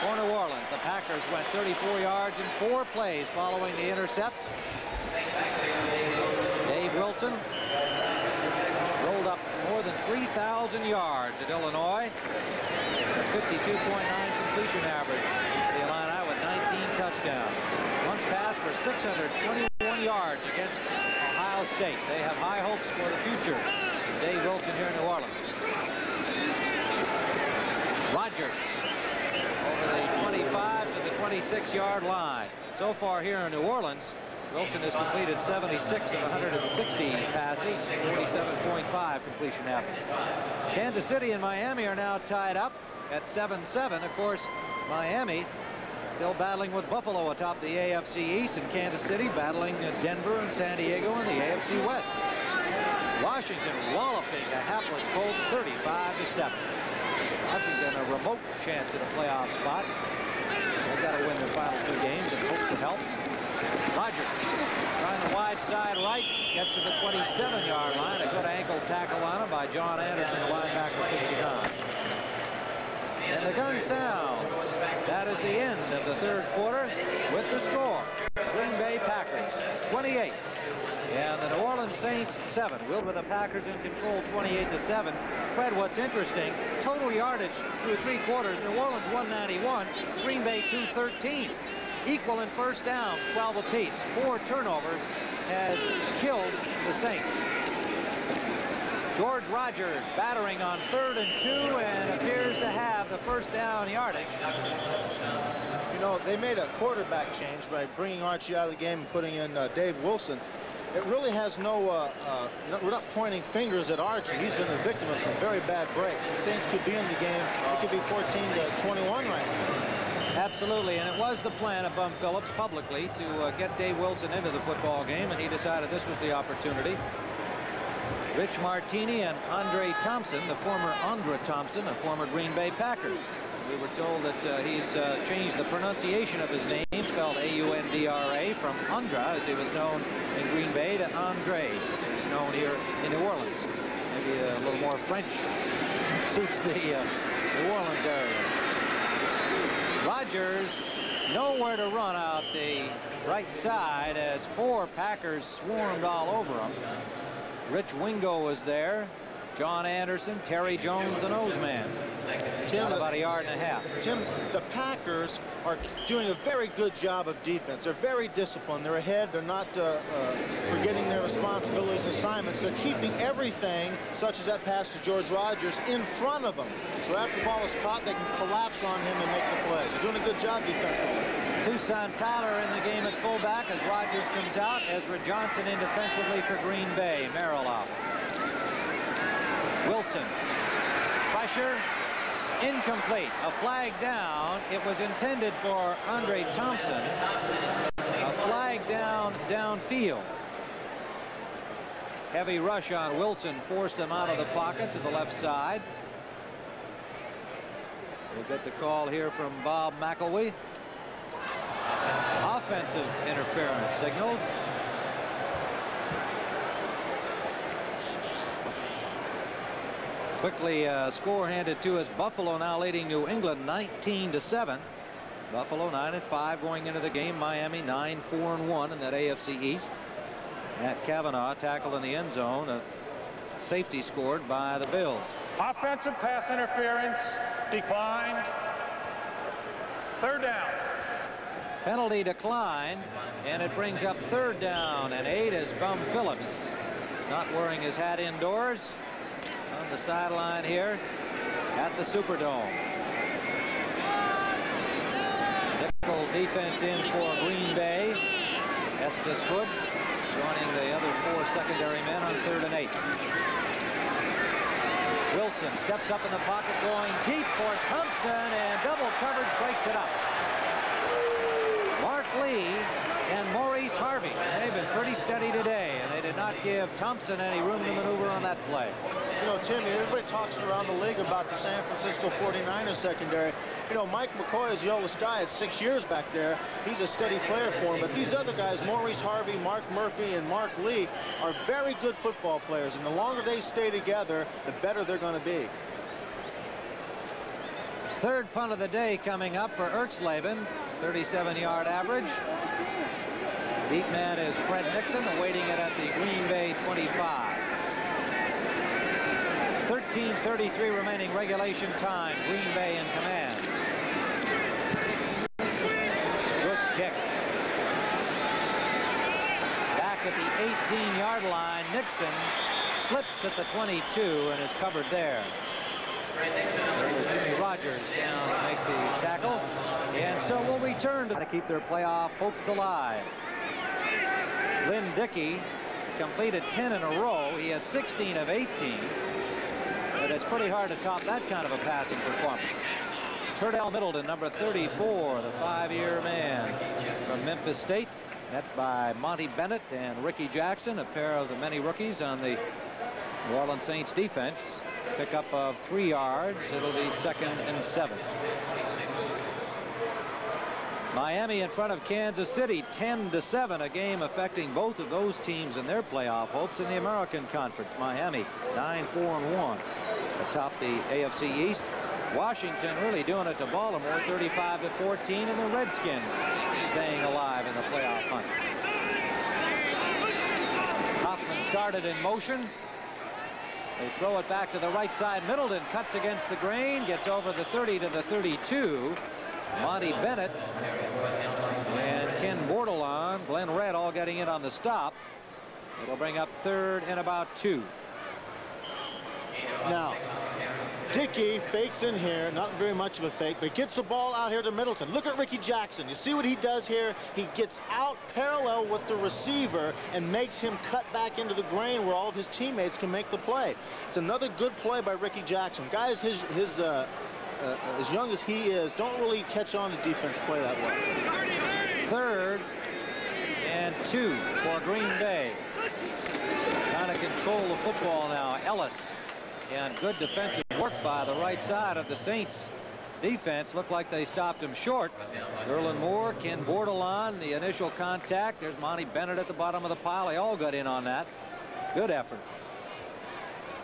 for New Orleans. The Packers went 34 yards in four plays following the intercept. Dave Wilson rolled up more than 3,000 yards at Illinois. 52.9 completion average for the Illini with 19 touchdowns. Once passed for 621 yards against Ohio State. They have high hopes for the future. Dave Wilson here in New Orleans. Rogers 76-yard line. So far here in New Orleans, Wilson has completed 76 of 160 passes, 47.5 completion average. Kansas City and Miami are now tied up at 7-7. Of course, Miami still battling with Buffalo atop the AFC East, and Kansas City battling Denver and San Diego in the AFC West. Washington walloping a hapless Colts 35-7. Washington a remote chance at a playoff spot. They've got to win their final two games and hope for help. Rogers trying the wide side right, gets to the 27-yard line. A good ankle tackle on him by John Anderson, the linebacker 59. And the gun sounds. That is the end of the third quarter with the score. Green Bay Packers 28 and the New Orleans Saints 7. Will with the Packers in control 28 to 7. Fred, what's interesting, total yardage through three quarters, New Orleans 191, Green Bay 213. Equal in first downs, 12 apiece. Four turnovers has killed the Saints. George Rogers battering on third and two and appears to have the first down yardage. You know, they made a quarterback change by bringing Archie out of the game and putting in uh, Dave Wilson. It really has no, uh, uh, no, we're not pointing fingers at Archie. He's been the victim of some very bad breaks. The Saints could be in the game. It could be 14 to 21 right now. Absolutely, and it was the plan of Bum Phillips publicly to uh, get Dave Wilson into the football game, and he decided this was the opportunity. Rich Martini and Andre Thompson, the former Andre Thompson, a former Green Bay Packer. We were told that uh, he's uh, changed the pronunciation of his name, spelled A-U-N-D-R-A, from Andra, as he was known Green Bay, to Andre, as he's known here in New Orleans. Maybe a little more French suits the uh, New Orleans area. Rogers nowhere to run out the right side as four Packers swarmed all over him. Rich Wingo was there. John Anderson, Terry Jones, the nose man. Tim, about a yard and a half. Tim, the Packers are doing a very good job of defense. They're very disciplined. They're ahead. They're not uh, uh, forgetting their responsibilities and assignments. They're keeping everything, such as that pass to George Rogers, in front of them. So after the ball is caught, they can collapse on him and make the plays. They're doing a good job defensively. Toussaint Tyler in the game at fullback as Rogers comes out. Ezra Johnson in defensively for Green Bay. Merrill. Wilson. Pressure. Incomplete. A flag down. It was intended for Andre Thompson. A flag down downfield. Heavy rush on Wilson forced him out of the pocket to the left side. We'll get the call here from Bob McElwee. Offensive interference signaled. Quickly uh, score handed to us. Buffalo now leading New England 19 to 7. Buffalo 9 and 5 going into the game. Miami 9 4 and 1 in that AFC East. Matt Cavanaugh tackled in the end zone. A safety scored by the Bills. Offensive pass interference declined. Third down. Penalty decline and it brings up third down and eight is Bum Phillips not wearing his hat indoors the sideline here at the Superdome. Nickel defense in for Green Bay. Estus Hood joining the other four secondary men on third and eight. Wilson steps up in the pocket going deep for Thompson and double coverage breaks it up. Mark Lee and Maurice Harvey. They've been pretty steady today, and they did not give Thompson any room to maneuver on that play. You know, Tim, everybody talks around the league about the San Francisco 49ers secondary. You know, Mike McCoy is the oldest guy at six years back there. He's a steady player for him. But these other guys, Maurice Harvey, Mark Murphy, and Mark Lee, are very good football players. And the longer they stay together, the better they're going to be. Third punt of the day coming up for Erxleben. 37-yard average. Deep man is Fred Nixon, awaiting it at the Green Bay 25. 13.33 remaining regulation time. Green Bay in command. Good kick. Back at the 18-yard line, Nixon slips at the 22 and is covered there. Jimmy Rogers down to make the tackle. And so we'll return to keep their playoff hopes alive. Lynn Dickey has completed 10 in a row. He has 16 of 18. But it's pretty hard to top that kind of a passing performance. Terdell Middleton, number 34, the five-year man from Memphis State, met by Monte Bennett and Rickey Jackson, a pair of the many rookies on the New Orleans Saints defense. Pickup of three yards. It'll be second and seven. Miami in front of Kansas City 10 to 7 a game affecting both of those teams in their playoff hopes in the American Conference Miami 9 4 and 1 atop the AFC East Washington really doing it to Baltimore 35 to 14 and the Redskins staying alive in the playoff hunt. Coffman started in motion. They throw it back to the right side. Middleton cuts against the grain, gets over the 30 to the 32. Monte Bennett and Ken Bordelon, Glen Redd all getting in on the stop. It'll bring up third and about two. Now, Dickey fakes in here, not very much of a fake, but gets the ball out here to Middleton. Look at Rickey Jackson. You see what he does here? He gets out parallel with the receiver and makes him cut back into the grain where all of his teammates can make the play. It's another good play by Rickey Jackson. Guys, his, his uh, uh, as young as he is, don't really catch on to defense play that well. Third and two for Green Bay. Trying to control the football now. Ellis and good defensive work by the right side of the Saints defense. Looked like they stopped him short. Derland Moore, Ken Bordelon, the initial contact. There's Monte Bennett at the bottom of the pile. They all got in on that. Good effort.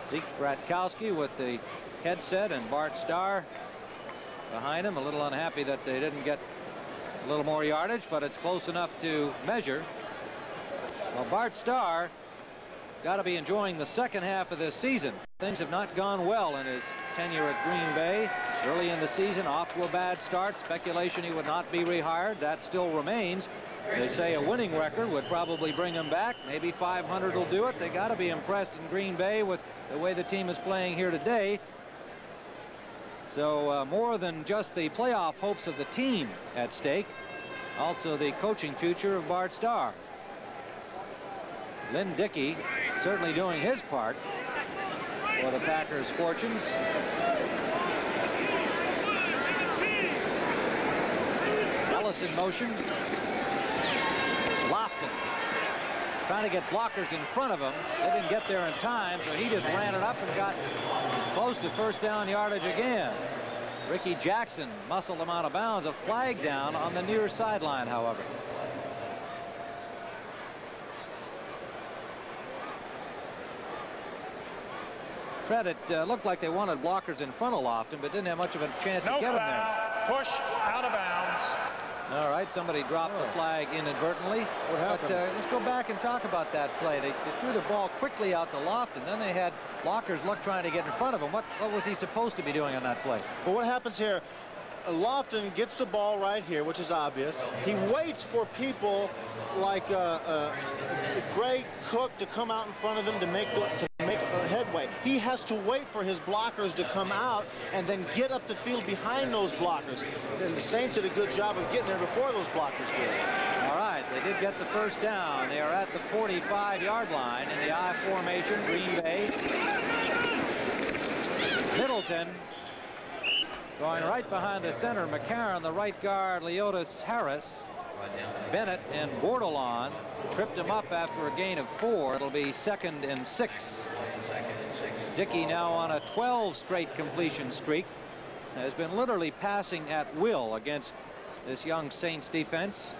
Zeke Bratkowski with the headset and Bart Starr behind him. A little unhappy that they didn't get a little more yardage, but it's close enough to measure. Well, Bart Starr got to be enjoying the second half of this season. Things have not gone well in his tenure at Green Bay. Early in the season, off to a bad start. Speculation he would not be rehired. That still remains. They say a winning record would probably bring him back. Maybe 500 will do it. They got to be impressed in Green Bay with the way the team is playing here today. So uh, more than just the playoff hopes of the team at stake, also the coaching future of Bart Starr. Lynn Dickey certainly doing his part for the Packers' fortunes. Ellis in motion. Lofton trying to get blockers in front of him. They didn't get there in time, so he just ran it up and got close to first down yardage again. Rickey Jackson muscled him out of bounds. A flag down on the near sideline, however. Fred, it uh, looked like they wanted blockers in front of Lofton, but didn't have much of a chance no to get foul. him there. Push out of bounds. All right, somebody dropped oh. the flag inadvertently. What happened? But uh, let's go back and talk about that play. They, they, threw the ball quickly out to Lofton. Then they had Locker's luck trying to get in front of him. What, what was he supposed to be doing on that play? Well, what happens here, Lofton gets the ball right here, which is obvious. He waits for people like uh, uh, Greg Koch to come out in front of him to make the, to make a headway. He has to wait for his blockers to come out and then get up the field behind those blockers. And the Saints did a good job of getting there before those blockers did. All right, they did get the first down. They are at the 45-yard line in the I formation, Green Bay. Middleton Going right behind the center, McCarren, the right guard, Leotis Harris. Bennett and Bordelon tripped him up after a gain of four. It'll be second and six. Dickey now on a 12 straight completion streak. Has been literally passing at will against this young Saints defense.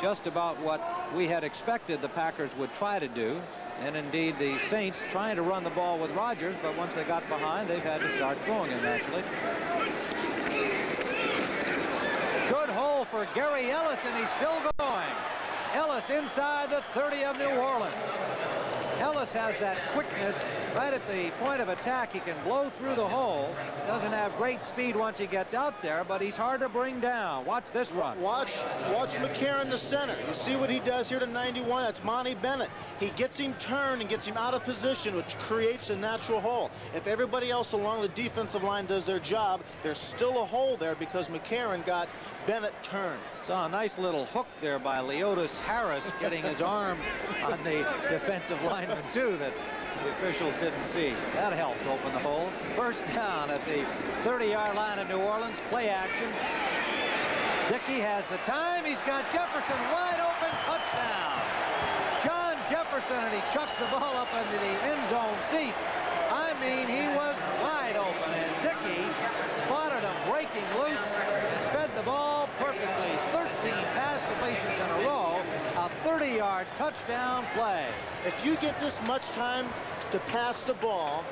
Just about what we had expected the Packers would try to do. And indeed, the Saints trying to run the ball with Rogers, but once they got behind, they've had to start throwing him, naturally. Good hole for Gerry Ellis, and he's still going. Ellis inside the 30 of New Orleans. Ellis has that quickness right at the point of attack. He can blow through the hole. Doesn't have great speed once he gets out there, but he's hard to bring down. Watch this run. Watch, watch McCarren the center. You see what he does here to 91. That's Monte Bennett. He gets him turned and gets him out of position, which creates a natural hole. If everybody else along the defensive line does their job, there's still a hole there because McCarren got Bennett turn. Saw a nice little hook there by Leotis Harris getting his arm on the defensive lineman too that the officials didn't see. That helped open the hole. First down at the 30-yard line of New Orleans. Play action. Dickey has the time. He's got Jefferson wide open. Touchdown. John Jefferson, and he chucks the ball up into the end zone seats. I mean, he was wide open, and Dickey spotted him breaking loose, the ball perfectly. 13 pass completions in a row, a 30-yard touchdown play. If you get this much time to pass the ball,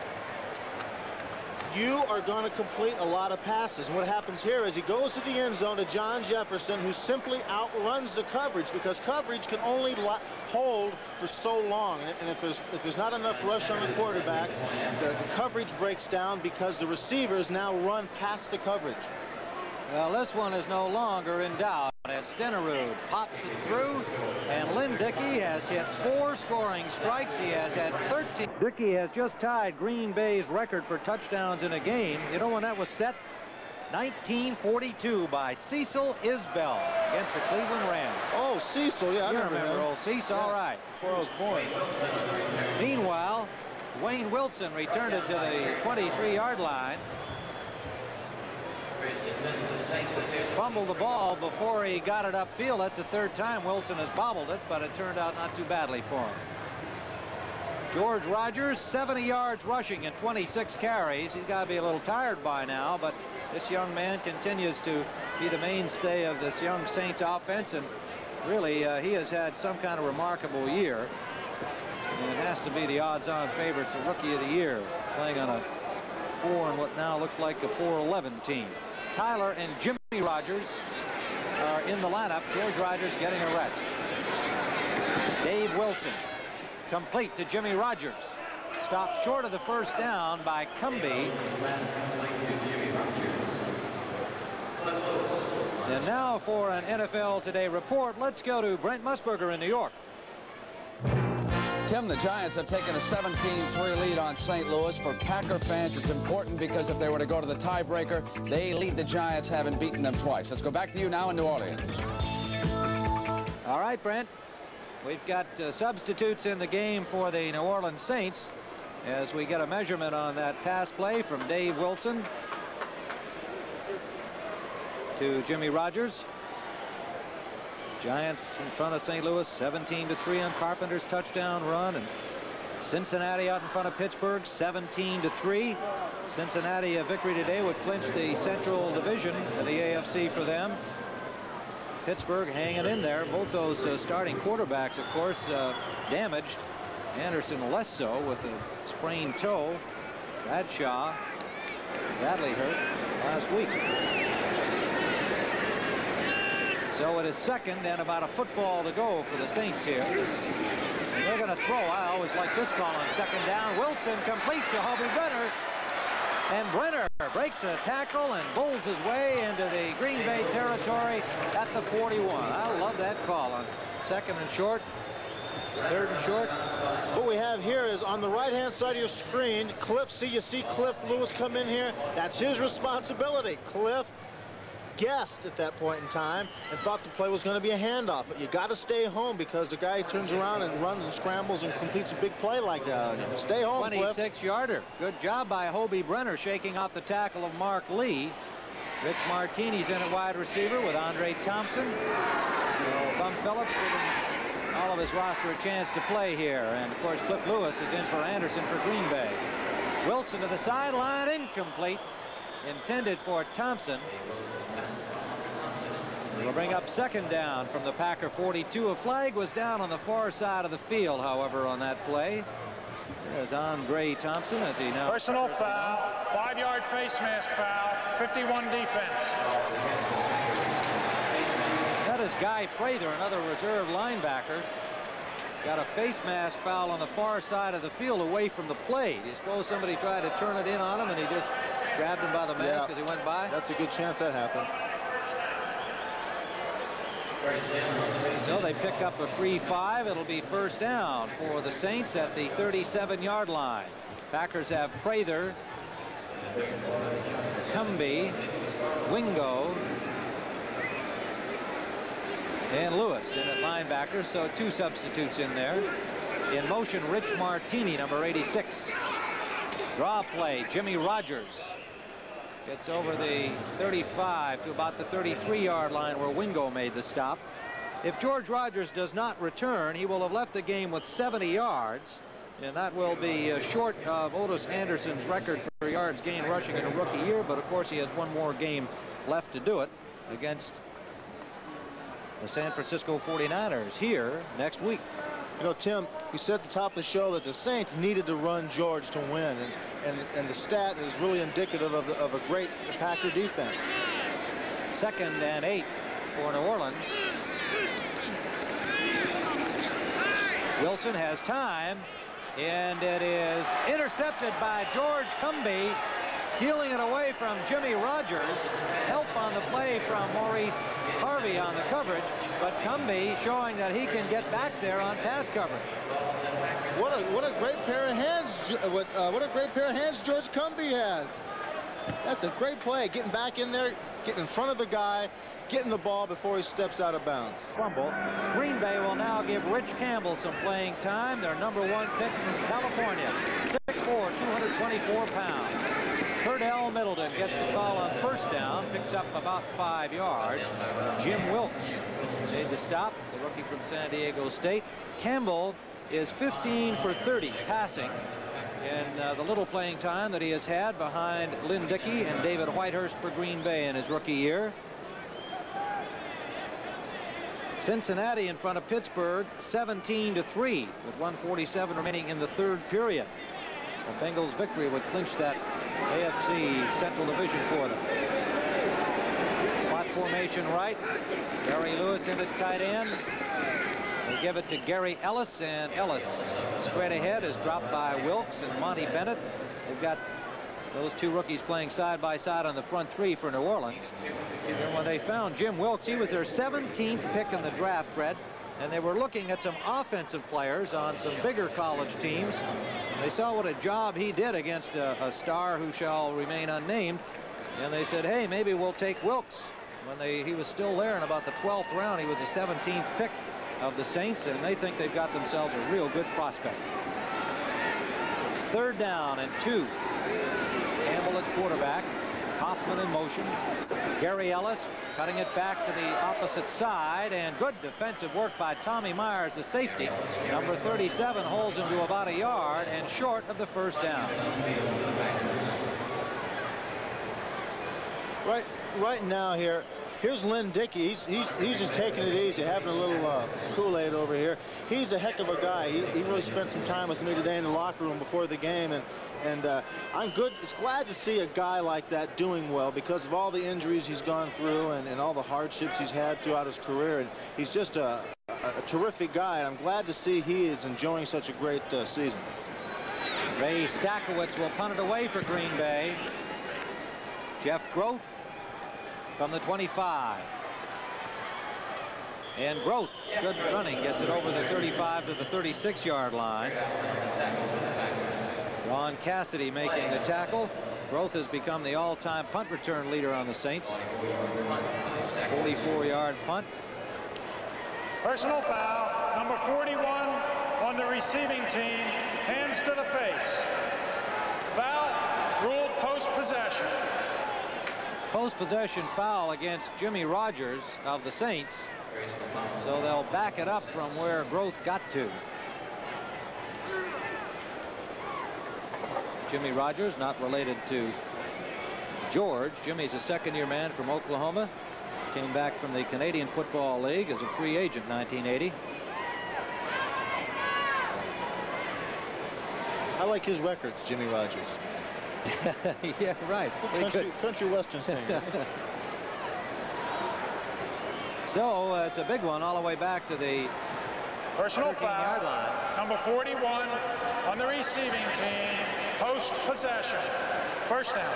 you are going to complete a lot of passes. And what happens here is he goes to the end zone to John Jefferson, who simply outruns the coverage because coverage can only hold for so long. And if there's if there's not enough rush on the quarterback, the, the coverage breaks down because the receivers now run past the coverage. Well, this one is no longer in doubt as Stenerud pops it through, and Lynn Dickey has hit four scoring strikes. He has had 13. Dickey has just tied Green Bay's record for touchdowns in a game. You know when that was set? 1942 by Cecil Isbell against the Cleveland Rams. Oh, Cecil, yeah, I you remember, remember old Cecil, yeah, all right. Before I was born. Meanwhile, Wayne Wilson returned it to the 23-yard line fumbled the ball before he got it upfield. That's the third time Wilson has bobbled it, but it turned out not too badly for him. George Rogers, 70 yards rushing and 26 carries. He's got to be a little tired by now, but this young man continues to be the mainstay of this young Saints offense, and really uh, he has had some kind of remarkable year. And it has to be the odds-on favorite for Rookie of the Year, playing on a four and what now looks like a 4-11 team. Tyler and Jimmy Rogers are in the lineup. George Rogers getting a rest. Dave Wilson complete to Jimmy Rogers. Stopped short of the first down by Cumby. And now for an NFL Today report, let's go to Brent Musburger in New York. Tim, the Giants have taken a 17-3 lead on St. Louis. For Packer fans, it's important because if they were to go to the tiebreaker, they lead the Giants, having beaten them twice. Let's go back to you now in New Orleans. All right, Brent. We've got uh, substitutes in the game for the New Orleans Saints as we get a measurement on that pass play from Dave Wilson to Jimmy Rogers. Giants in front of St. Louis 17 to 3 on Carpenter's touchdown run and Cincinnati out in front of Pittsburgh 17 to 3. Cincinnati a victory today would clinch the Central Division of the AFC for them. Pittsburgh hanging in there. Both those uh, starting quarterbacks, of course, uh, damaged. Anderson less so with a sprained toe. Bradshaw badly hurt last week. So it is second and about a football to go for the Saints here. And they're going to throw. I always like this call on second down. Wilson completes to Hoby Brenner. And Brenner breaks a tackle and bowls his way into the Green Bay territory at the 41. I love that call on second and short. Third and short. What we have here is on the right-hand side of your screen, Cliff, see, you see Cliff Lewis come in here? That's his responsibility. Cliff guessed at that point in time and thought the play was going to be a handoff. But you got to stay home because the guy turns around and runs and scrambles and completes a big play like that. Stay home, 26-yarder. Good job by Hoby Brenner shaking off the tackle of Mark Lee. Rich Martini's in at wide receiver with Andre Thompson. So Bum Phillips giving all of his roster a chance to play here. And, of course, Cliff Lewis is in for Anderson for Green Bay. Wilson to the sideline, incomplete. Intended for Thompson. We'll bring up second down from the Packer 42. A flag was down on the far side of the field, however, on that play. There's Andre Thompson as he now... Personal foul, five-yard face mask foul, 51 defense. That is Guy Prather, another reserve linebacker. Got a face mask foul on the far side of the field away from the plate. You suppose somebody tried to turn it in on him and he just grabbed him by the mask yeah, as he went by? That's a good chance that happened. So they pick up a free five. It'll be first down for the Saints at the 37-yard line. Packers have Prather, Cumby, Wingo, And Lewis in at linebacker, so two substitutes in there. In motion, Rich Martini, number 86. Draw play, Jimmy Rogers. Gets over the 35 to about the 33-yard line where Wingo made the stop. If George Rogers does not return, he will have left the game with 70 yards. And that will be uh, short of Ottis Anderson's record for yards gained rushing in a rookie year. But, of course, he has one more game left to do it against the San Francisco 49ers here next week. You know, Tim, you said at the top of the show that the Saints needed to run George to win, and, and, and the stat is really indicative of, the, of a great Packer defense. Second and eight for New Orleans. Wilson has time, and it is intercepted by George Cumby, stealing it away from Jimmy Rogers. Help on the play from Maurice Harvey on the coverage, but Cumby showing that he can get back there on pass coverage. What a what a great pair of hands! What uh, what a great pair of hands George Cumby has. That's a great play, getting back in there, getting in front of the guy, getting the ball before he steps out of bounds. Fumble. Green Bay will now give Rich Campbell some playing time. Their number one pick from California. 6'4", 224 pounds. Terdell Middleton gets the ball on first down, picks up about five yards. Jim Wilkes made the stop, the rookie from San Diego State. Campbell is 15 for 30 passing in uh, the little playing time that he has had behind Lynn Dickey and David Whitehurst for Green Bay in his rookie year. Cincinnati in front of Pittsburgh 17 to 3 with 147 remaining in the third period. The Bengals victory would clinch that AFC Central Division for them. Formation right. Gary Lewis in the tight end. They give it to Gerry Ellis and Ellis straight ahead is dropped by Wilks and Monte Bennett. They've got those two rookies playing side by side on the front three for New Orleans. And when they found Jim Wilks, he was their 17th pick in the draft, Fred. And they were looking at some offensive players on some bigger college teams. They saw what a job he did against a, a star who shall remain unnamed. And they said, hey, maybe we'll take Wilks. When they, he was still there in about the 12th round, he was a 17th pick of the Saints, and they think they've got themselves a real good prospect. Third down and two. Campbell at quarterback. Coffman in motion. Gerry Ellis cutting it back to the opposite side and good defensive work by Tommy Myers the safety. Number 37 holds him to about a yard and short of the first down. Right right now here Here's Lynn Dickey. He's, he's, he's just taking it easy, having a little uh, Kool-Aid over here. He's a heck of a guy. He, he really spent some time with me today in the locker room before the game, and and uh, I'm good. It's glad to see a guy like that doing well because of all the injuries he's gone through and, and all the hardships he's had throughout his career. And he's just a, a, a terrific guy. I'm glad to see he is enjoying such a great uh, season. Ray Stachowicz will punt it away for Green Bay. Jeff Groth from the 25. And Groth, good running, gets it over the 35 to the 36-yard line. Ron Cassidy making the tackle. Groth has become the all-time punt return leader on the Saints. 44-yard punt. Personal foul, number 41 on the receiving team, hands to the face. Foul, ruled post-possession post-possession foul against Jimmy Rogers of the Saints. So they'll back it up from where Groth got to. Jimmy Rogers, not related to George. Jimmy's a second-year man from Oklahoma. Came back from the Canadian Football League as a free agent 1980. I like his records, Jimmy Rogers. yeah, right. Country, country western singer. so uh, it's a big one all the way back to the personal foul. Number 41 on the receiving team. Post possession. First down.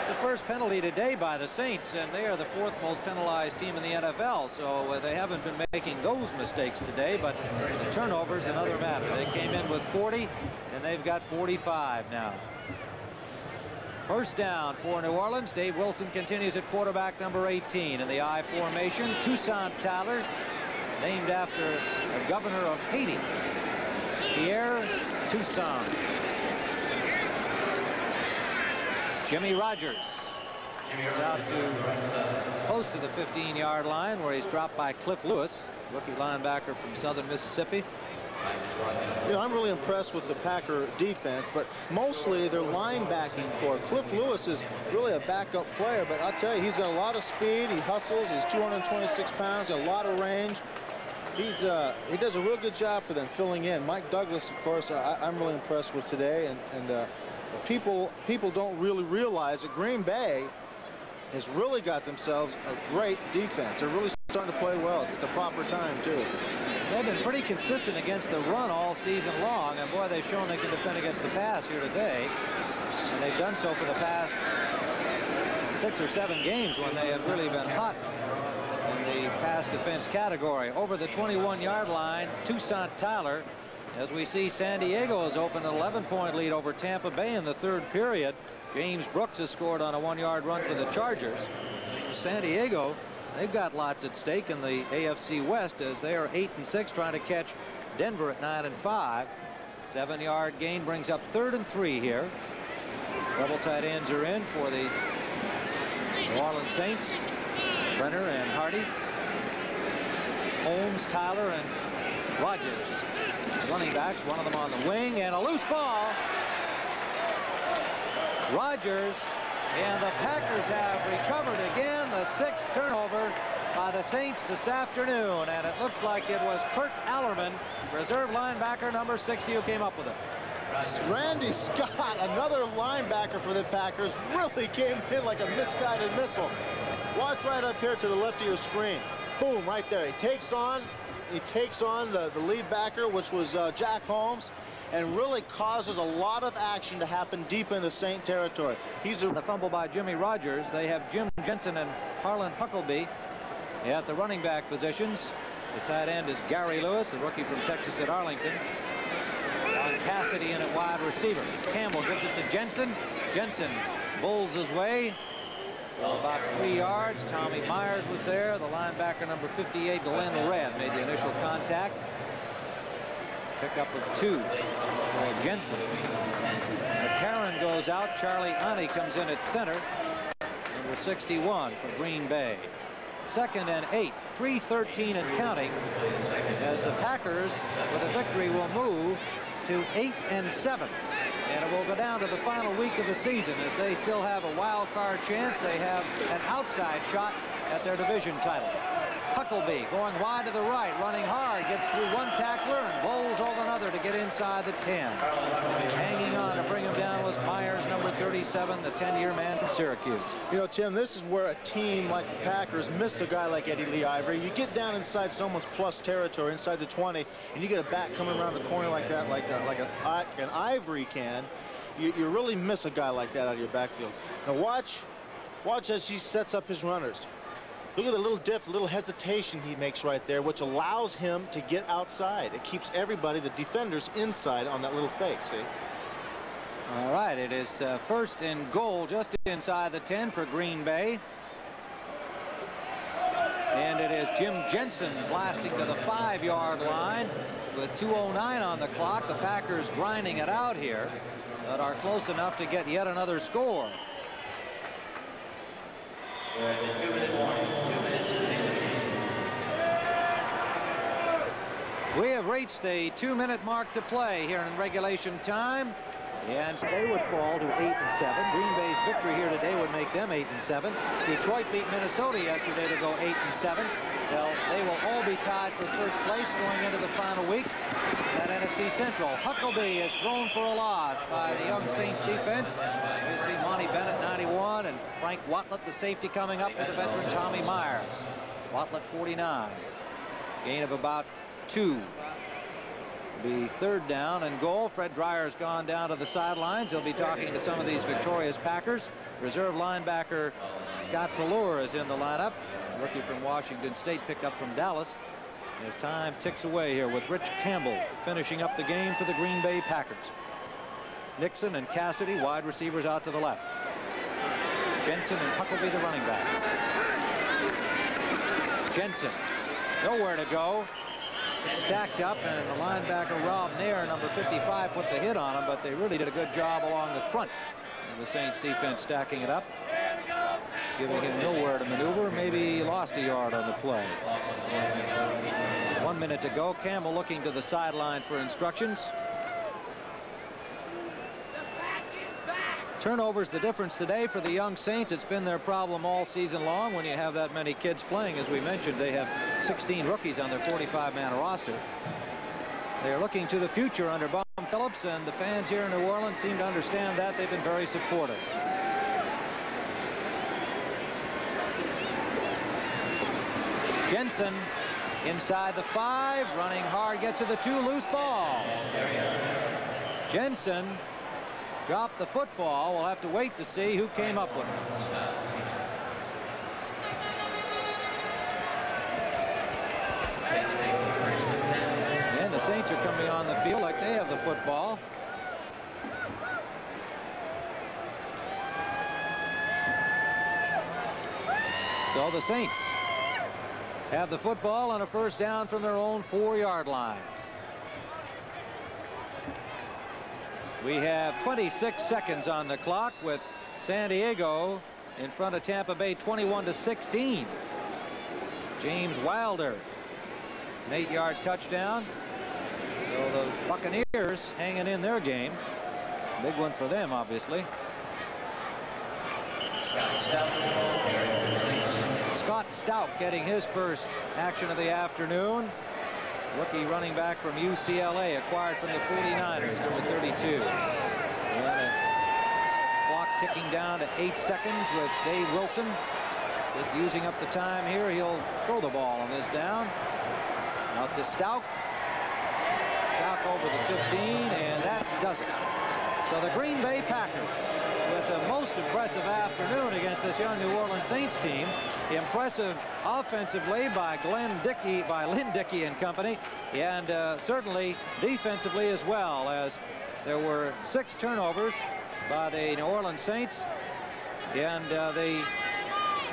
It's the first penalty today by the Saints, and they are the fourth most penalized team in the NFL. So uh, they haven't been making those mistakes today, but the turnovers another matter. They came in with 40, and they've got 45 now. First down for New Orleans. Dave Wilson continues at quarterback number 18 in the I formation. Toussaint Tyler named after the governor of Haiti, Pierre Toussaint. Jimmy Rogers is out to close to the 15-yard line where he's dropped by Cliff Lewis, rookie linebacker from southern Mississippi. You know, I'm really impressed with the Packer defense, but mostly their linebacking core. Cliff Lewis is really a backup player, but I'll tell you, he's got a lot of speed. He hustles. He's 226 pounds, a lot of range. He's uh, he does a real good job for them filling in. Mike Douglas, of course, I, am really impressed with today, and and uh, people people don't really realize that Green Bay has really got themselves a great defense. They're really starting to play well at the proper time too. They've been pretty consistent against the run all season long, and boy, they've shown they can defend against the pass here today. And they've done so for the past six or seven games when they have really been hot in the pass defense category. Over the 21-yard line, Toussaint Tyler, as we see San Diego has opened an 11-point lead over Tampa Bay in the third period. James Brooks has scored on a one-yard run for the Chargers. San Diego They've got lots at stake in the AFC West as they are 8 and 6 trying to catch Denver at 9 and 5. Seven yard gain brings up third and three here. Double tight ends are in for the New Orleans Saints. Brenner and Hardy. Holmes, Tyler, and Rogers. Running backs, one of them on the wing, and a loose ball. Rogers and the Packers have recovered again the sixth turnover by the Saints this afternoon. And it looks like it was Kurt Allerman, reserve linebacker number 60, who came up with it. Randy Scott, another linebacker for the Packers, really came in like a misguided missile. Watch right up here to the left of your screen. Boom, right there. He takes on, he takes on the, the lead backer, which was uh, Jack Holmes and really causes a lot of action to happen deep in the Saint territory. He's a the fumble by Jimmy Rogers. They have Jim Jensen and Harlan Huckleby at the running back positions. The tight end is Gary Lewis, the rookie from Texas at Arlington. Ron Cassidy in at wide receiver. Campbell gives it to Jensen. Jensen bulls his way. about three yards. Tommy Myers was there. The linebacker number 58, Glen Redd, made the initial contact. Pickup of two for Jensen. McCarren goes out. Charlie Ane comes in at center. Number 61 for Green Bay. Second and eight. 3-13 and counting as the Packers with a victory will move to 8 and 7 and it will go down to the final week of the season as they still have a wild card chance they have an outside shot at their division title Huckleby going wide to the right, running hard, gets through one tackler and bowls over another to get inside the 10. Hanging on to bring him down was Myers, number 37, the 10-year man from Syracuse. You know, Tim, this is where a team like the Packers miss a guy like Eddie Lee Ivery. You get down inside someone's plus territory, inside the 20, and you get a back coming around the corner like that, like a, like an, an Ivery can. You, you really miss a guy like that out of your backfield. Now watch, watch as he sets up his runners. Look at the little dip, little hesitation he makes right there, which allows him to get outside. It keeps everybody, the defenders, inside on that little fake, see? All right, it is uh, first and goal just inside the 10 for Green Bay. And it is Jim Jensen blasting to the five-yard line with 2.09 on the clock. The Packers grinding it out here, but are close enough to get yet another score. We have reached the two-minute mark to play here in regulation time. And they would fall to 8 and 7. Green Bay's victory here today would make them 8 and 7. Detroit beat Minnesota yesterday to go 8 and 7. They'll, they will all be tied for first place going into the final week. NFC Central. Huckleby is thrown for a loss by the young Saints defense. You see Monte Bennett 91 and Frank Wattelet the safety coming up with the veteran Tommy Myers. Wattelet 49. Gain of about two. Be third down and goal. Fred Dryer's gone down to the sidelines. He'll be talking to some of these victorious Packers. Reserve linebacker Scott Pelluer is in the lineup. Rookie from Washington State picked up from Dallas. As time ticks away here with Rich Campbell finishing up the game for the Green Bay Packers. Nixon and Cassidy wide receivers out to the left. Jensen and Huckleby the running backs. Jensen Nowhere to go. Stacked up, and the linebacker Rob Nairne, number 55, put the hit on him, but they really did a good job along the front. the Saints defense stacking it up, giving him nowhere to maneuver. Maybe he lost a yard on the play. One minute to go. Campbell looking to the sideline for instructions. Turnovers the difference today for the young Saints. It's been their problem all season long when you have that many kids playing. As we mentioned, they have 16 rookies on their 45-man roster. They're looking to the future under Bum Phillips, and the fans here in New Orleans seem to understand that. They've been very supportive. Jensen inside the five, running hard, gets to the two, loose ball. Jensen dropped the football. We'll have to wait to see who came up with it. And the Saints are coming on the field like they have the football. So the Saints have the football on a first down from their own four-yard line. We have 26 seconds on the clock with San Diego in front of Tampa Bay 21 to 16. James Wilder an eight-yard touchdown. So the Buccaneers hanging in their game. Big one for them, obviously. Scott Stout getting his first action of the afternoon. Rookie running back from UCLA, acquired from the 49ers, number 32. And a clock ticking down to eight seconds with Dave Wilson. Just using up the time here. He'll throw the ball on this down. Out to Stout. Stout over the 15, and that does it. So the Green Bay Packers with the most impressive afternoon against this young New Orleans Saints team. Impressive offensively by Glenn Dickey, by Lynn Dickey and company, and uh, certainly defensively as well, as there were six turnovers by the New Orleans Saints. And uh,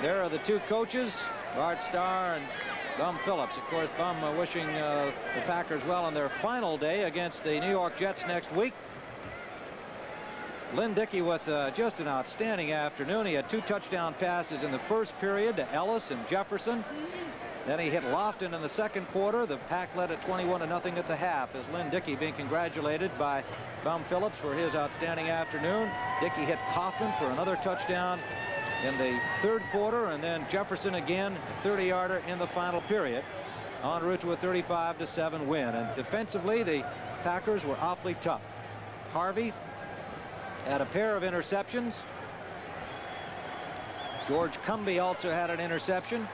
there are the two coaches, Bart Starr and Bum Phillips. Of course, Bum uh, wishing uh, the Packers well on their final day against the New York Jets next week. Lynn Dickey with uh, just an outstanding afternoon. He had two touchdown passes in the first period to Ellis and Jefferson. Then he hit Lofton in the second quarter. The Pack led at 21 to nothing at the half as Lynn Dickey being congratulated by Bum Phillips for his outstanding afternoon. Dickey hit Coffman for another touchdown in the third quarter and then Jefferson again 30-yarder in the final period en route to a 35 to 7 win and defensively the Packers were awfully tough. Harvey had a pair of interceptions. George Cumby also had an interception.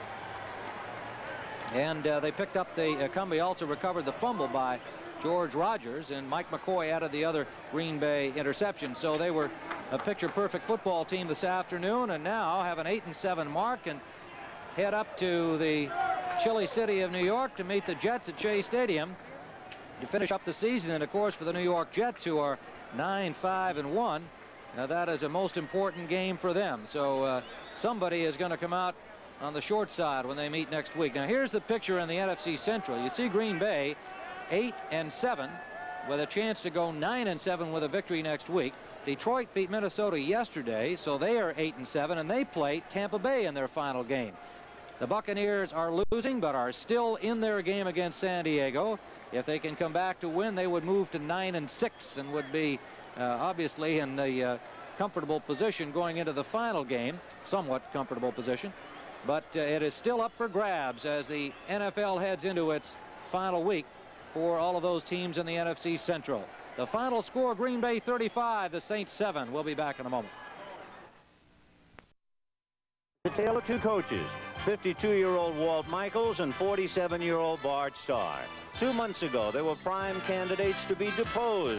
And uh, they picked up the uh, also recovered the fumble by George Rogers and Mike McCoy added the other Green Bay interception. So they were a picture perfect football team this afternoon and now have an 8 and 7 mark and head up to the chilly city of New York to meet the Jets at Shea Stadium to finish up the season and of course for the New York Jets who are 9 5 and 1 now that is a most important game for them. So uh, somebody is going to come out on the short side when they meet next week. Now here's the picture in the NFC Central. You see Green Bay 8 and 7 with a chance to go 9 and 7 with a victory next week. Detroit beat Minnesota yesterday so they are 8 and 7 and they play Tampa Bay in their final game. The Buccaneers are losing but are still in their game against San Diego if they can come back to win, they would move to 9 and 6 and would be uh, obviously in a uh, comfortable position going into the final game, somewhat comfortable position. But uh, it is still up for grabs as the NFL heads into its final week for all of those teams in the NFC Central. The final score, Green Bay 35, the Saints 7. We'll be back in a moment. The tale of two coaches, 52-year-old Walt Michaels and 47-year-old Bart Starr. Two months ago, they were prime candidates to be deposed.